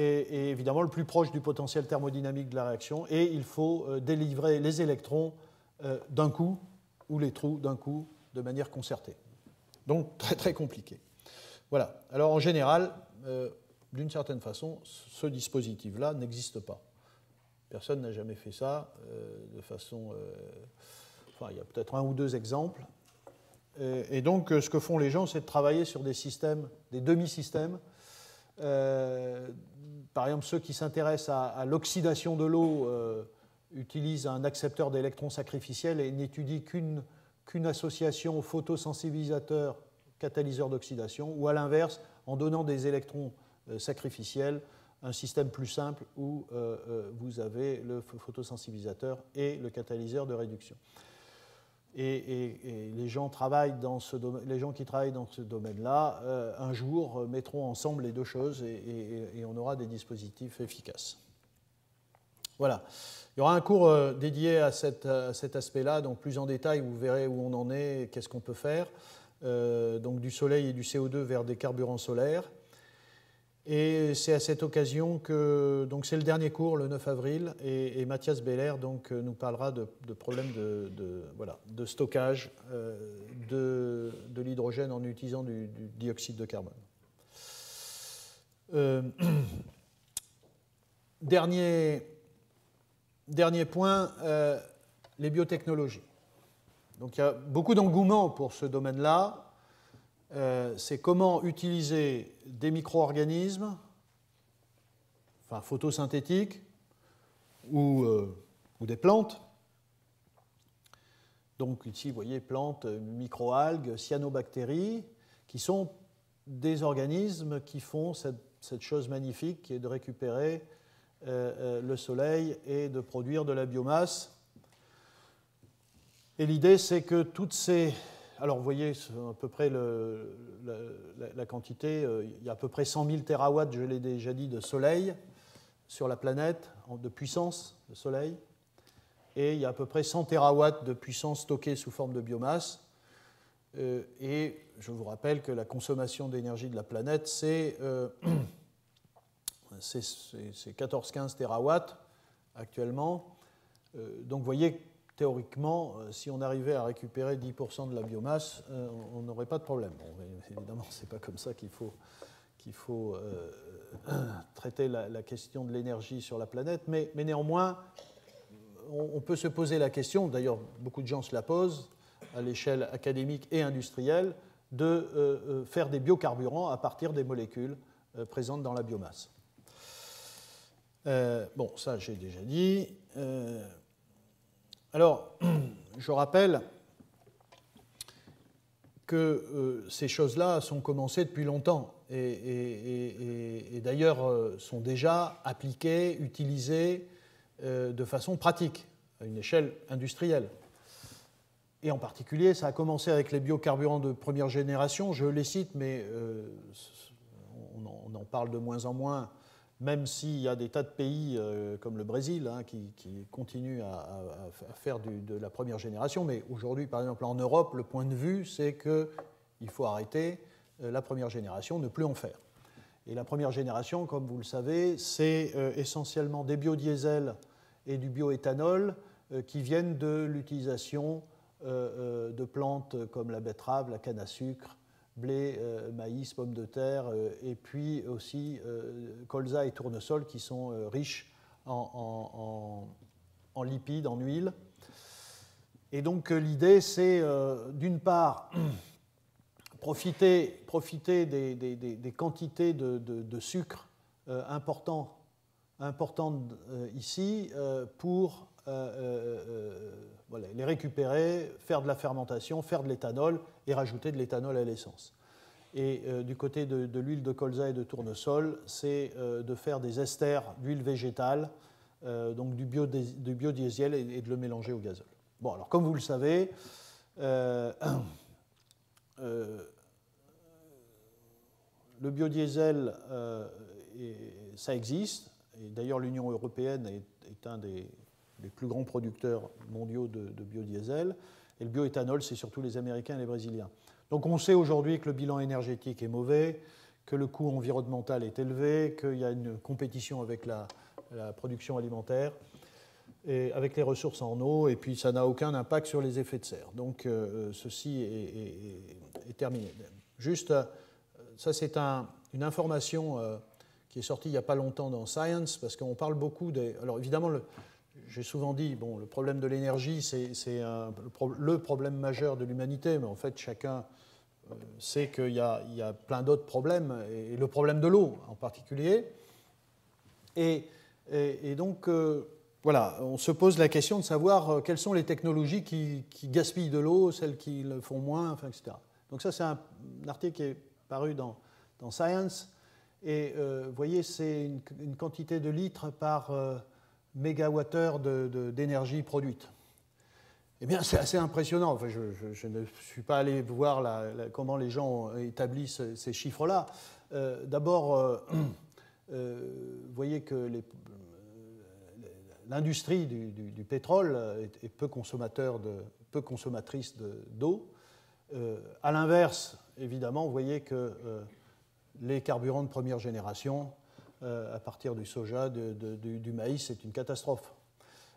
Et, évidemment le plus proche du potentiel thermodynamique de la réaction. Et il faut euh, délivrer les électrons euh, d'un coup ou les trous d'un coup de manière concertée. Donc très très compliqué. Voilà. Alors en général, euh, d'une certaine façon, ce dispositif-là n'existe pas. Personne n'a jamais fait ça de façon. enfin, il y a peut-être un ou deux exemples, et donc, ce que font les gens, c'est de travailler sur des systèmes, des demi-systèmes. Euh, par exemple, ceux qui s'intéressent à, l'oxydation de l'eau euh, utilisent un accepteur d'électrons sacrificiels et n'étudient qu'une association photosensibilisateur catalyseur d'oxydation, ou à l'inverse, en donnant des électrons euh, sacrificiels, un système plus simple où vous avez le photosensibilisateur et le catalyseur de réduction. Et, les, gens qui travaillent dans ce domaine-là, euh, un jour, euh, mettront ensemble les deux choses et, on aura des dispositifs efficaces. Voilà. Il y aura un cours dédié à, cet aspect-là, donc plus en détail, vous verrez où on en est, qu'est-ce qu'on peut faire. donc du soleil et du CO2 vers des carburants solaires. Et c'est à cette occasion que donc c'est le dernier cours, le 9 avril, et, Mathias Beller donc nous parlera de, problèmes de, voilà, de stockage euh, de, l'hydrogène en utilisant du, dioxyde de carbone. Euh, dernier, dernier point, euh, les biotechnologies. Donc il y a beaucoup d'engouement pour ce domaine-là. Euh, c'est comment utiliser des micro-organismes, enfin photosynthétiques, ou, euh, ou, des plantes. Donc ici, vous voyez, plantes, micro-algues, cyanobactéries, qui sont des organismes qui font cette, chose magnifique qui est de récupérer euh, le soleil et de produire de la biomasse. Et l'idée, c'est que toutes ces alors vous voyez à peu près la, quantité, euh, il y a à peu près 100 000 terawatts, je l'ai déjà dit, de soleil sur la planète, de puissance de soleil, et il y a à peu près 100 terawatts de puissance stockée sous forme de biomasse. Euh, et je vous rappelle que la consommation d'énergie de la planète, c'est 14-15 euh, terawatts actuellement. donc vous voyez théoriquement, euh, si on arrivait à récupérer 10% de la biomasse, euh, on n'aurait pas de problème. évidemment, ce n'est pas comme ça qu'il faut, euh, traiter la, question de l'énergie sur la planète, mais néanmoins, on, peut se poser la question, d'ailleurs beaucoup de gens se la posent à l'échelle académique et industrielle, de faire des biocarburants à partir des molécules présentes dans la biomasse. bon, ça j'ai déjà dit. Alors, je rappelle que euh, ces choses-là sont commencées depuis longtemps et, d'ailleurs euh, sont déjà appliquées, utilisées euh, de façon pratique, à une échelle industrielle. Et en particulier, ça a commencé avec les biocarburants de première génération. Je les cite, mais on en, parle de moins en moins même s'il y a des tas de pays euh, comme le Brésil hein, qui, continuent à, faire de la première génération, mais aujourd'hui, par exemple, en Europe, le point de vue, c'est qu'il faut arrêter euh, la première génération, ne plus en faire. Et la première génération, comme vous le savez, c'est euh, essentiellement des biodiesels et du bioéthanol qui viennent de l'utilisation de plantes comme la betterave, la canne à sucre, blé, euh, maïs, pommes de terre, euh, et puis aussi euh, colza et tournesol qui sont riches en, lipides, en huile. Et donc l'idée, c'est d'une part profiter, profiter des, quantités de, sucre importantes ici pour les récupérer, faire de la fermentation, faire de l'éthanol et rajouter de l'éthanol à l'essence. Et euh, du côté de, l'huile de colza et de tournesol, c'est euh, de faire des esters d'huile végétale, euh, donc du biodiesel et, de le mélanger au gazole. Bon, alors comme vous le savez, le biodiesel, ça existe, et d'ailleurs l'Union européenne est, un des, plus grands producteurs mondiaux de, biodiesel, et le bioéthanol, c'est surtout les Américains et les Brésiliens. Donc on sait aujourd'hui que le bilan énergétique est mauvais, que le coût environnemental est élevé, qu'il y a une compétition avec la, production alimentaire, et avec les ressources en eau, et puis ça n'a aucun impact sur les effets de serre. Donc euh, ceci est, terminé. Juste, euh, ça c'est une information euh, qui est sortie il n'y a pas longtemps dans Science, parce qu'on parle beaucoup des... Alors évidemment, j'ai souvent dit, bon, le problème de l'énergie, c'est le problème majeur de l'humanité, mais en fait, chacun euh, sait qu'il y, a plein d'autres problèmes, et, le problème de l'eau en particulier. Et, donc, euh, voilà, on se pose la question de savoir euh, quelles sont les technologies qui, gaspillent de l'eau, celles qui le font moins, enfin, etc. Donc ça, c'est un, article qui est paru dans, Science. Et vous voyez, c'est une, quantité de litres par mégawattheure d'énergie produite. Eh bien, c'est assez impressionnant. Enfin, je, ne suis pas allé voir comment les gens établissent ces chiffres-là. Euh, d'abord, euh, euh, vous voyez que l'industrie du, pétrole est, peu, de, consommatrice d'eau. à l'inverse, évidemment, vous voyez que les carburants de première génération, à partir du soja, du, maïs, c'est une catastrophe.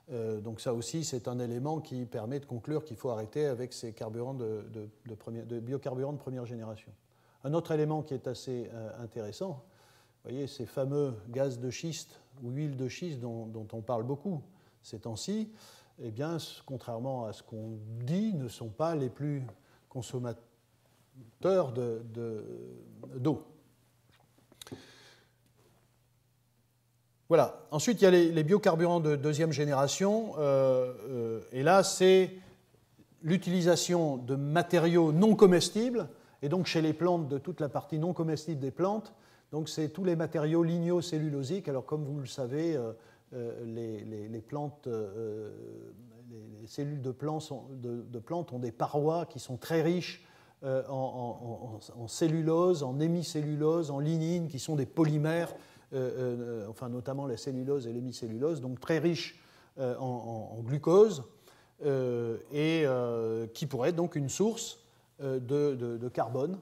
donc ça aussi, c'est un élément qui permet de conclure qu'il faut arrêter avec ces carburants de, de biocarburants de première génération. Un autre élément qui est assez intéressant, vous voyez, ces fameux gaz de schiste ou huiles de schiste dont, on parle beaucoup ces temps-ci, eh bien, contrairement à ce qu'on dit, ne sont pas les plus consommateurs d'eau. De, Ensuite, il y a les, biocarburants de deuxième génération. Euh, euh, et là, c'est l'utilisation de matériaux non comestibles, et donc chez les plantes, de toute la partie non comestible des plantes, donc c'est tous les matériaux lignocellulosiques. Alors comme vous le savez, euh, les, plantes, les, cellules de plantes, ont des parois qui sont très riches en, cellulose, en hémicellulose, en lignine, qui sont des polymères, enfin notamment la cellulose et l'hémicellulose, donc très riches en, glucose, et qui pourraient être donc une source de carbone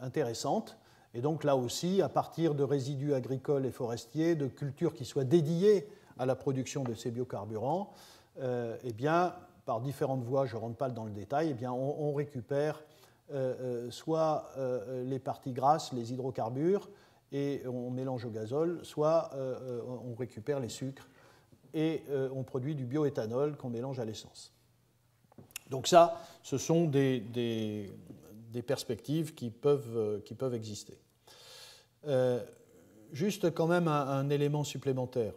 intéressante. Et donc là aussi, à partir de résidus agricoles et forestiers, de cultures qui soient dédiées à la production de ces biocarburants, euh, eh bien, par différentes voies, je ne rentre pas dans le détail, eh bien, on, récupère euh, euh, soit les parties grasses, les hydrocarbures, et on mélange au gazole, soit on récupère les sucres et on produit du bioéthanol qu'on mélange à l'essence. Donc ça, ce sont des, perspectives qui peuvent, euh, qui peuvent exister. Euh, juste quand même un, élément supplémentaire.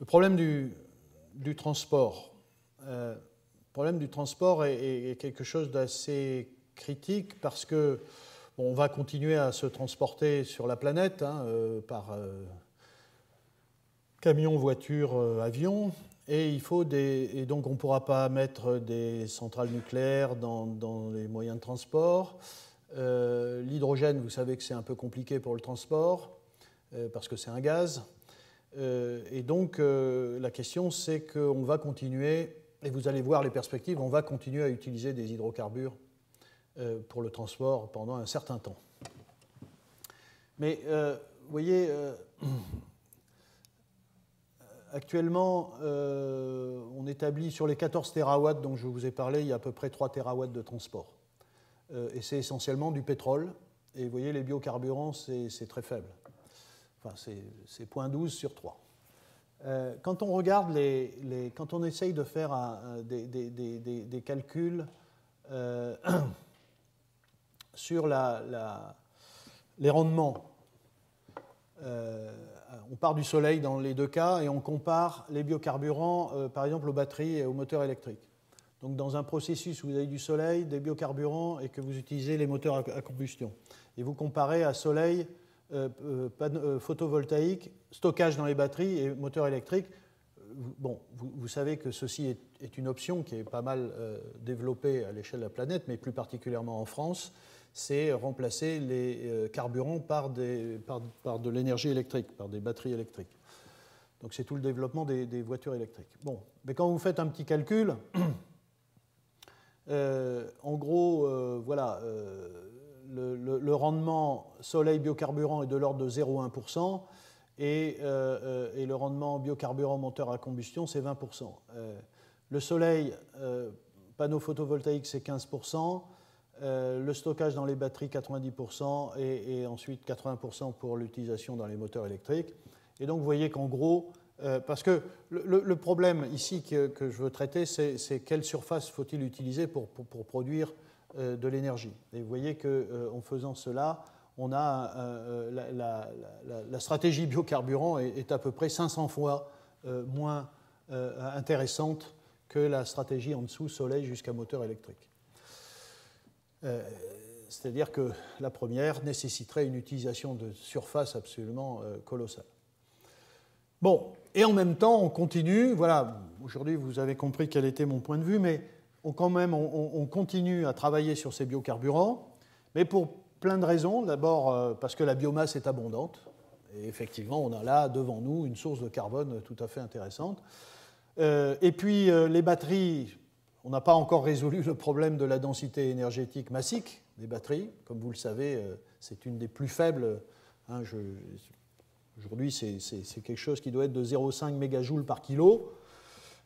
Le problème du, transport. Euh, le problème du transport est, quelque chose d'assez critique parce que on va continuer à se transporter sur la planète hein, par camions, voitures, avions, et, il faut des, et donc on ne pourra pas mettre des centrales nucléaires dans, les moyens de transport. Euh, l'hydrogène, vous savez que c'est un peu compliqué pour le transport, euh, parce que c'est un gaz. Euh, et donc la question, c'est qu'on va continuer, et vous allez voir les perspectives, on va continuer à utiliser des hydrocarbures pour le transport pendant un certain temps. Mais vous voyez, Actuellement, euh, on établit sur les 14 TWh dont je vous ai parlé, il y a à peu près 3 TWh de transport. Euh, et c'est essentiellement du pétrole. Et vous voyez, les biocarburants, c'est très faible. Enfin, c'est 0,12 sur 3. Euh, quand on regarde les, quand on essaye de faire des, calculs sur les rendements euh, on part du soleil dans les deux cas et on compare les biocarburants, euh, par exemple, aux batteries et aux moteurs électriques. Donc, dans un processus où vous avez du soleil, des biocarburants et que vous utilisez les moteurs à, combustion, et vous comparez à soleil, euh, photovoltaïque, stockage dans les batteries et moteurs électriques, bon, vous, savez que ceci est, une option qui est pas mal développée à l'échelle de la planète, mais plus particulièrement en France c'est remplacer les euh, carburants par, de l'énergie électrique, par des batteries électriques. Donc c'est tout le développement des, voitures électriques. Bon, mais quand vous faites un petit calcul, euh, en gros, euh, voilà, le, rendement soleil biocarburant est de l'ordre de 0,1%. Et, et, le rendement biocarburant moteur à combustion, c'est 20%. le soleil, panneau photovoltaïque, c'est 15%. Euh, le stockage dans les batteries 90% et, ensuite 80% pour l'utilisation dans les moteurs électriques. Et donc vous voyez qu'en gros, euh, parce que le, problème ici que, je veux traiter, c'est quelle surface faut-il utiliser pour, produire euh, de l'énergie. Et vous voyez qu'en faisant cela, on a la, stratégie biocarburant est, est, à peu près 500 fois moins intéressante que la stratégie en dessous soleil jusqu'à moteur électrique. Euh, c'est-à-dire que la première nécessiterait une utilisation de surface absolument euh, colossale. Bon, et en même temps, on continue. Voilà, aujourd'hui, vous avez compris quel était mon point de vue, mais on, quand même, on, continue à travailler sur ces biocarburants, mais pour plein de raisons. D'abord, euh, parce que la biomasse est abondante, Et effectivement, on a là devant nous une source de carbone tout à fait intéressante. et puis les batteries, on n'a pas encore résolu le problème de la densité énergétique massique des batteries. Comme vous le savez, c'est une des plus faibles. Hein, aujourd'hui, c'est quelque chose qui doit être de 0,5 mégajoules par kilo.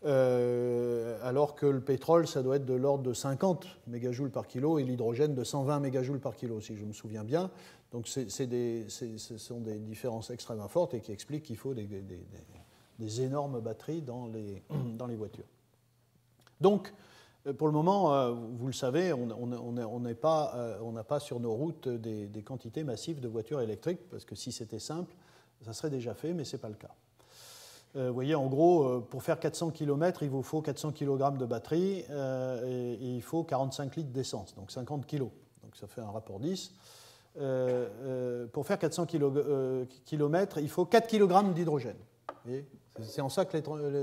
Euh, alors que le pétrole, ça doit être de l'ordre de 50 mégajoules par kilo et l'hydrogène de 120 mégajoules par kilo, si je me souviens bien. Donc ce sont des différences extrêmement fortes et qui expliquent qu'il faut des, énormes batteries dans les, voitures. Donc, euh, pour le moment, euh, vous le savez, on n'a pas, pas, sur nos routes des, quantités massives de voitures électriques, parce que si c'était simple, ça serait déjà fait, mais ce n'est pas le cas. Euh, vous voyez, en gros, euh, pour faire 400 km, il vous faut 400 kg de batterie euh, et, il faut 45 litres d'essence, donc 50 kg. Donc ça fait un rapport 10. pour faire 400 km, il faut 4 kg d'hydrogène. C'est en ça que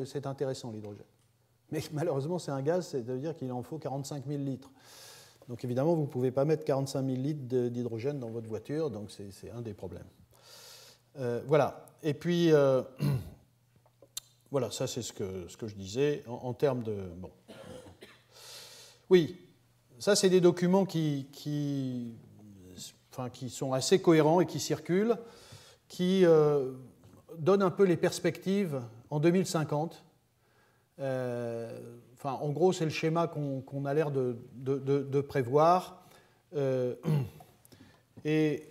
c'est intéressant l'hydrogène. Mais malheureusement, c'est un gaz, c'est-à-dire qu'il en faut 45 000 litres. Donc évidemment, vous ne pouvez pas mettre 45 000 litres d'hydrogène dans votre voiture, donc c'est un des problèmes. voilà. Et puis, Voilà, ça c'est ce que, ce que je disais en, termes de... Bon. Oui, ça c'est des documents qui, qui, enfin, qui, sont assez cohérents et qui circulent, qui euh, donnent un peu les perspectives en 2050. Euh, en gros, c'est le schéma qu'on a l'air de, prévoir. Euh, et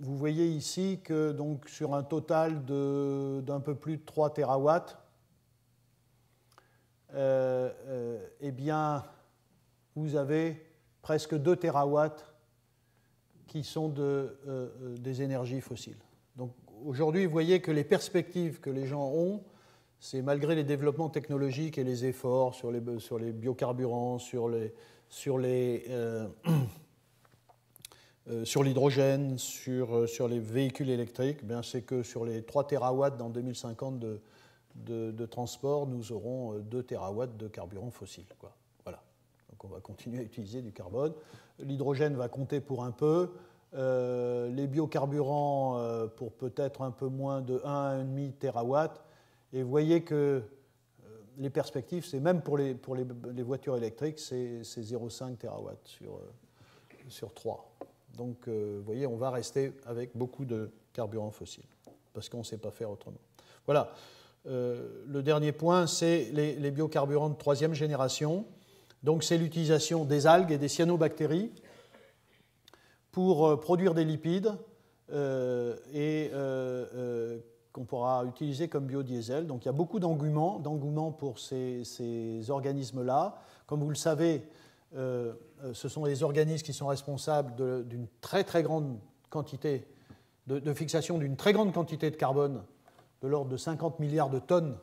vous voyez ici que donc, sur un total d'un peu plus de 3 terawatts, euh, eh bien, vous avez presque 2 terawatts qui sont de, des énergies fossiles. Donc aujourd'hui, vous voyez que les perspectives que les gens ont, c'est malgré les développements technologiques et les efforts sur les, biocarburants, sur Euh, sur l'hydrogène, sur, euh, sur, les véhicules électriques, eh c'est que sur les 3 TWh dans 2050 de, transport, nous aurons 2 euh, TWh de carburant fossile. Voilà. Donc on va continuer à utiliser du carbone. L'hydrogène va compter pour un peu. les biocarburants pour peut-être un peu moins de 1,5 TWh. Et vous voyez que les perspectives, c'est même pour les, pour les, voitures électriques, c'est 0,5 TWh sur, sur 3. Donc, euh, vous voyez, on va rester avec beaucoup de carburants fossiles, parce qu'on ne sait pas faire autrement. Voilà. Euh, le dernier point, c'est les, biocarburants de troisième génération. Donc, c'est l'utilisation des algues et des cyanobactéries pour euh, produire des lipides et qu'on pourra utiliser comme biodiesel. Donc, il y a beaucoup d'engouement pour ces, ces organismes-là. Comme vous le savez, euh, euh, ce sont les organismes qui sont responsables d'une très très grande quantité, de, fixation d'une très grande quantité de carbone, de l'ordre de 50 milliards de tonnes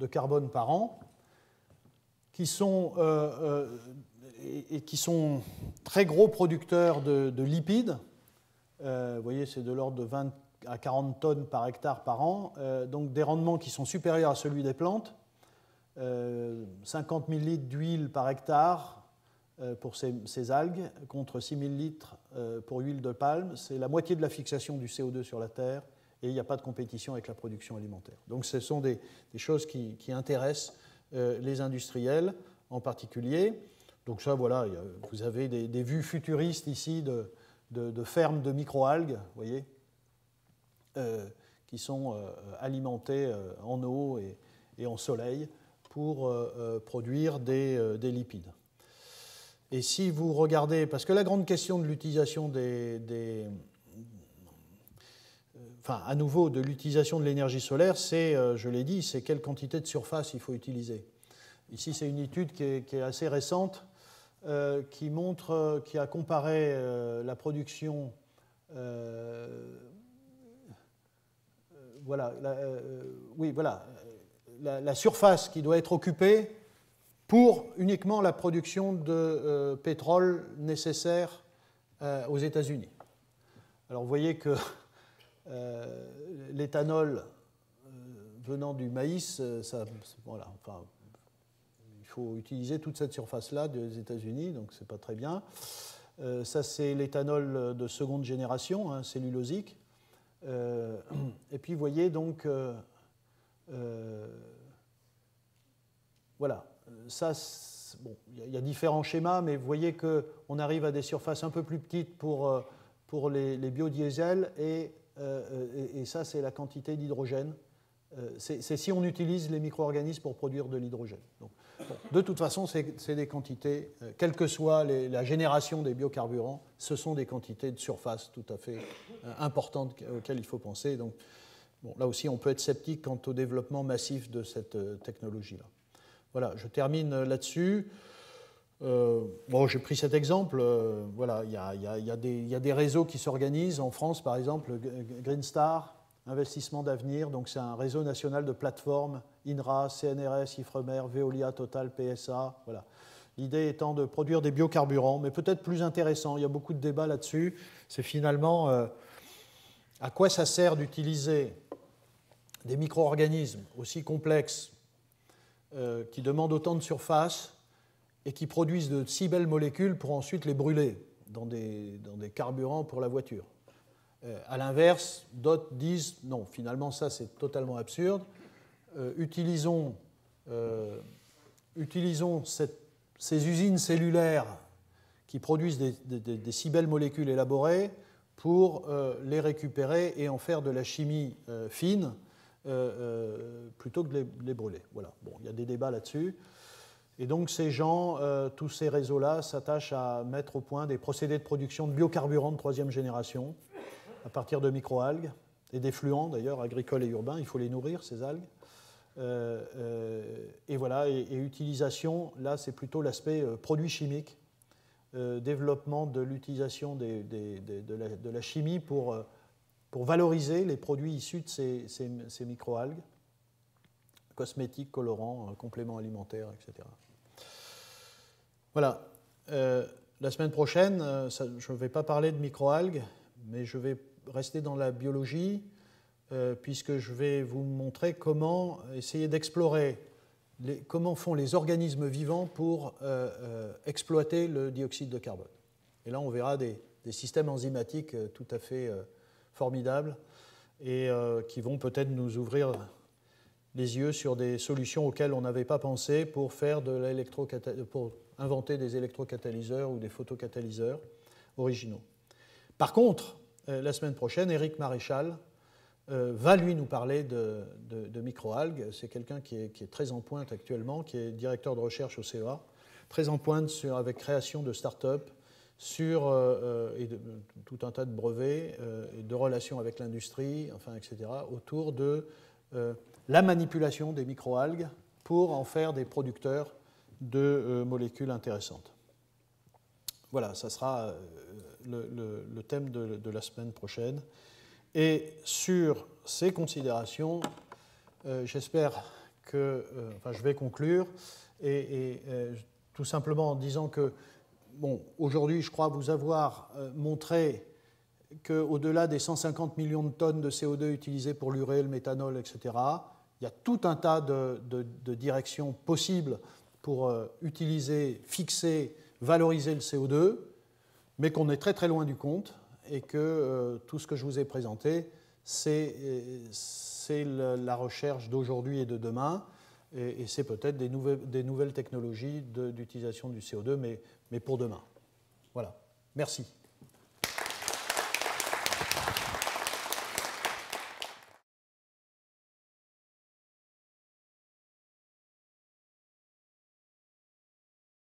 de carbone par an, qui sont, euh, et, qui sont très gros producteurs de, lipides. vous voyez, c'est de l'ordre de 20 à 40 tonnes par hectare par an, donc des rendements qui sont supérieurs à celui des plantes. 50 000 litres d'huile par hectare, euh, pour ces, algues contre 6000 litres euh, pour huile de palme. C'est la moitié de la fixation du CO2 sur la Terre et il n'y a pas de compétition avec la production alimentaire. Donc ce sont des, choses qui, intéressent euh, les industriels en particulier. Donc ça, voilà, vous avez des, vues futuristes ici de, de, fermes de microalgues, vous voyez, qui sont alimentées en eau et, en soleil pour produire des lipides. Et si vous regardez, parce que la grande question de l'utilisation des, enfin, à nouveau, de l'utilisation de l'énergie solaire, c'est, euh, je l'ai dit, c'est quelle quantité de surface il faut utiliser. Ici, c'est une étude qui est, assez récente, euh, qui montre, euh, qui a comparé la production, voilà, oui, voilà, la, surface qui doit être occupée pour uniquement la production de euh, pétrole nécessaire euh, aux États-Unis. Alors vous voyez que euh, l'éthanol venant du maïs, voilà, enfin, il faut utiliser toute cette surface-là des États-Unis, donc c'est pas très bien. ça, c'est l'éthanol de seconde génération, hein, cellulosique. et puis, vous voyez donc, voilà, ça, bon, il y a différents schémas, mais vous voyez qu'on arrive à des surfaces un peu plus petites pour, pour les, biodiesels, et, et ça, c'est la quantité d'hydrogène euh, c'est si on utilise les micro-organismes pour produire de l'hydrogène. De toute façon, c'est des quantités, euh, quelle que soit la génération des biocarburants, ce sont des quantités de surface tout à fait euh, importantes auxquelles il faut penser. Donc, là aussi, on peut être sceptique quant au développement massif de cette technologie-là. Voilà, je termine là-dessus. bon, j'ai pris cet exemple. voilà, il y, y, a des réseaux qui s'organisent en France, par exemple, Green Star, Investissement d'avenir, donc c'est un réseau national de plateformes, INRA, CNRS, IFREMER, Veolia, Total, PSA. Voilà. L'idée étant de produire des biocarburants, mais peut-être plus intéressant, il y a beaucoup de débats là-dessus, c'est finalement euh, à quoi ça sert d'utiliser des micro-organismes aussi complexes, euh, qui demandent autant de surface et qui produisent de si belles molécules pour ensuite les brûler dans des, dans des carburants pour la voiture. Euh, à l'inverse, d'autres disent non, finalement ça c'est totalement absurde. Euh, utilisons, euh, utilisons ces usines cellulaires qui produisent des, si belles molécules élaborées pour les récupérer et en faire de la chimie fine plutôt que de les, brûler. Voilà. Bon, il y a des débats là-dessus. Et donc ces gens, tous ces réseaux-là, s'attachent à mettre au point des procédés de production de biocarburants de troisième génération à partir de microalgues et d'effluents d'ailleurs agricoles et urbains. Il faut les nourrir, ces algues. Euh, euh, et voilà, et, utilisation, là c'est plutôt l'aspect euh, produit chimique, développement de l'utilisation de, la, chimie pour, pour valoriser les produits issus de ces, ces, ces microalgues, cosmétiques, colorants, compléments alimentaires, etc. Voilà. la semaine prochaine, je ne vais pas parler de microalgues, mais je vais rester dans la biologie, euh, puisque je vais vous montrer comment essayer d'explorer comment font les organismes vivants pour euh, euh, exploiter le dioxyde de carbone. Et là, on verra des, systèmes enzymatiques tout à fait formidables et qui vont peut-être nous ouvrir les yeux sur des solutions auxquelles on n'avait pas pensé pour, faire de pour inventer des électrocatalyseurs ou des photocatalyseurs originaux. Par contre, la semaine prochaine, Eric Maréchal euh, va lui nous parler de, microalgues. C'est quelqu'un qui est, très en pointe actuellement, qui est directeur de recherche au CEA, très en pointe sur, avec création de start-up sur euh, tout un tas de brevets et de relations avec l'industrie, enfin, etc., autour de la manipulation des microalgues pour en faire des producteurs de molécules intéressantes. Voilà, ça sera le, thème de, la semaine prochaine. Et sur ces considérations, euh, j'espère que, euh, enfin, je vais conclure, et, euh, tout simplement en disant que, bon, aujourd'hui, je crois vous avoir montré qu'au-delà des 150 millions de tonnes de CO2 utilisées pour l'urée, le méthanol, etc., il y a tout un tas de, de directions possibles pour utiliser, fixer, valoriser le CO2 mais qu'on est très très loin du compte et que euh, tout ce que je vous ai présenté, c'est la recherche d'aujourd'hui et de demain, et, c'est peut-être des nouvelles, technologies d'utilisation du CO2, mais, mais pour demain. Voilà. Merci.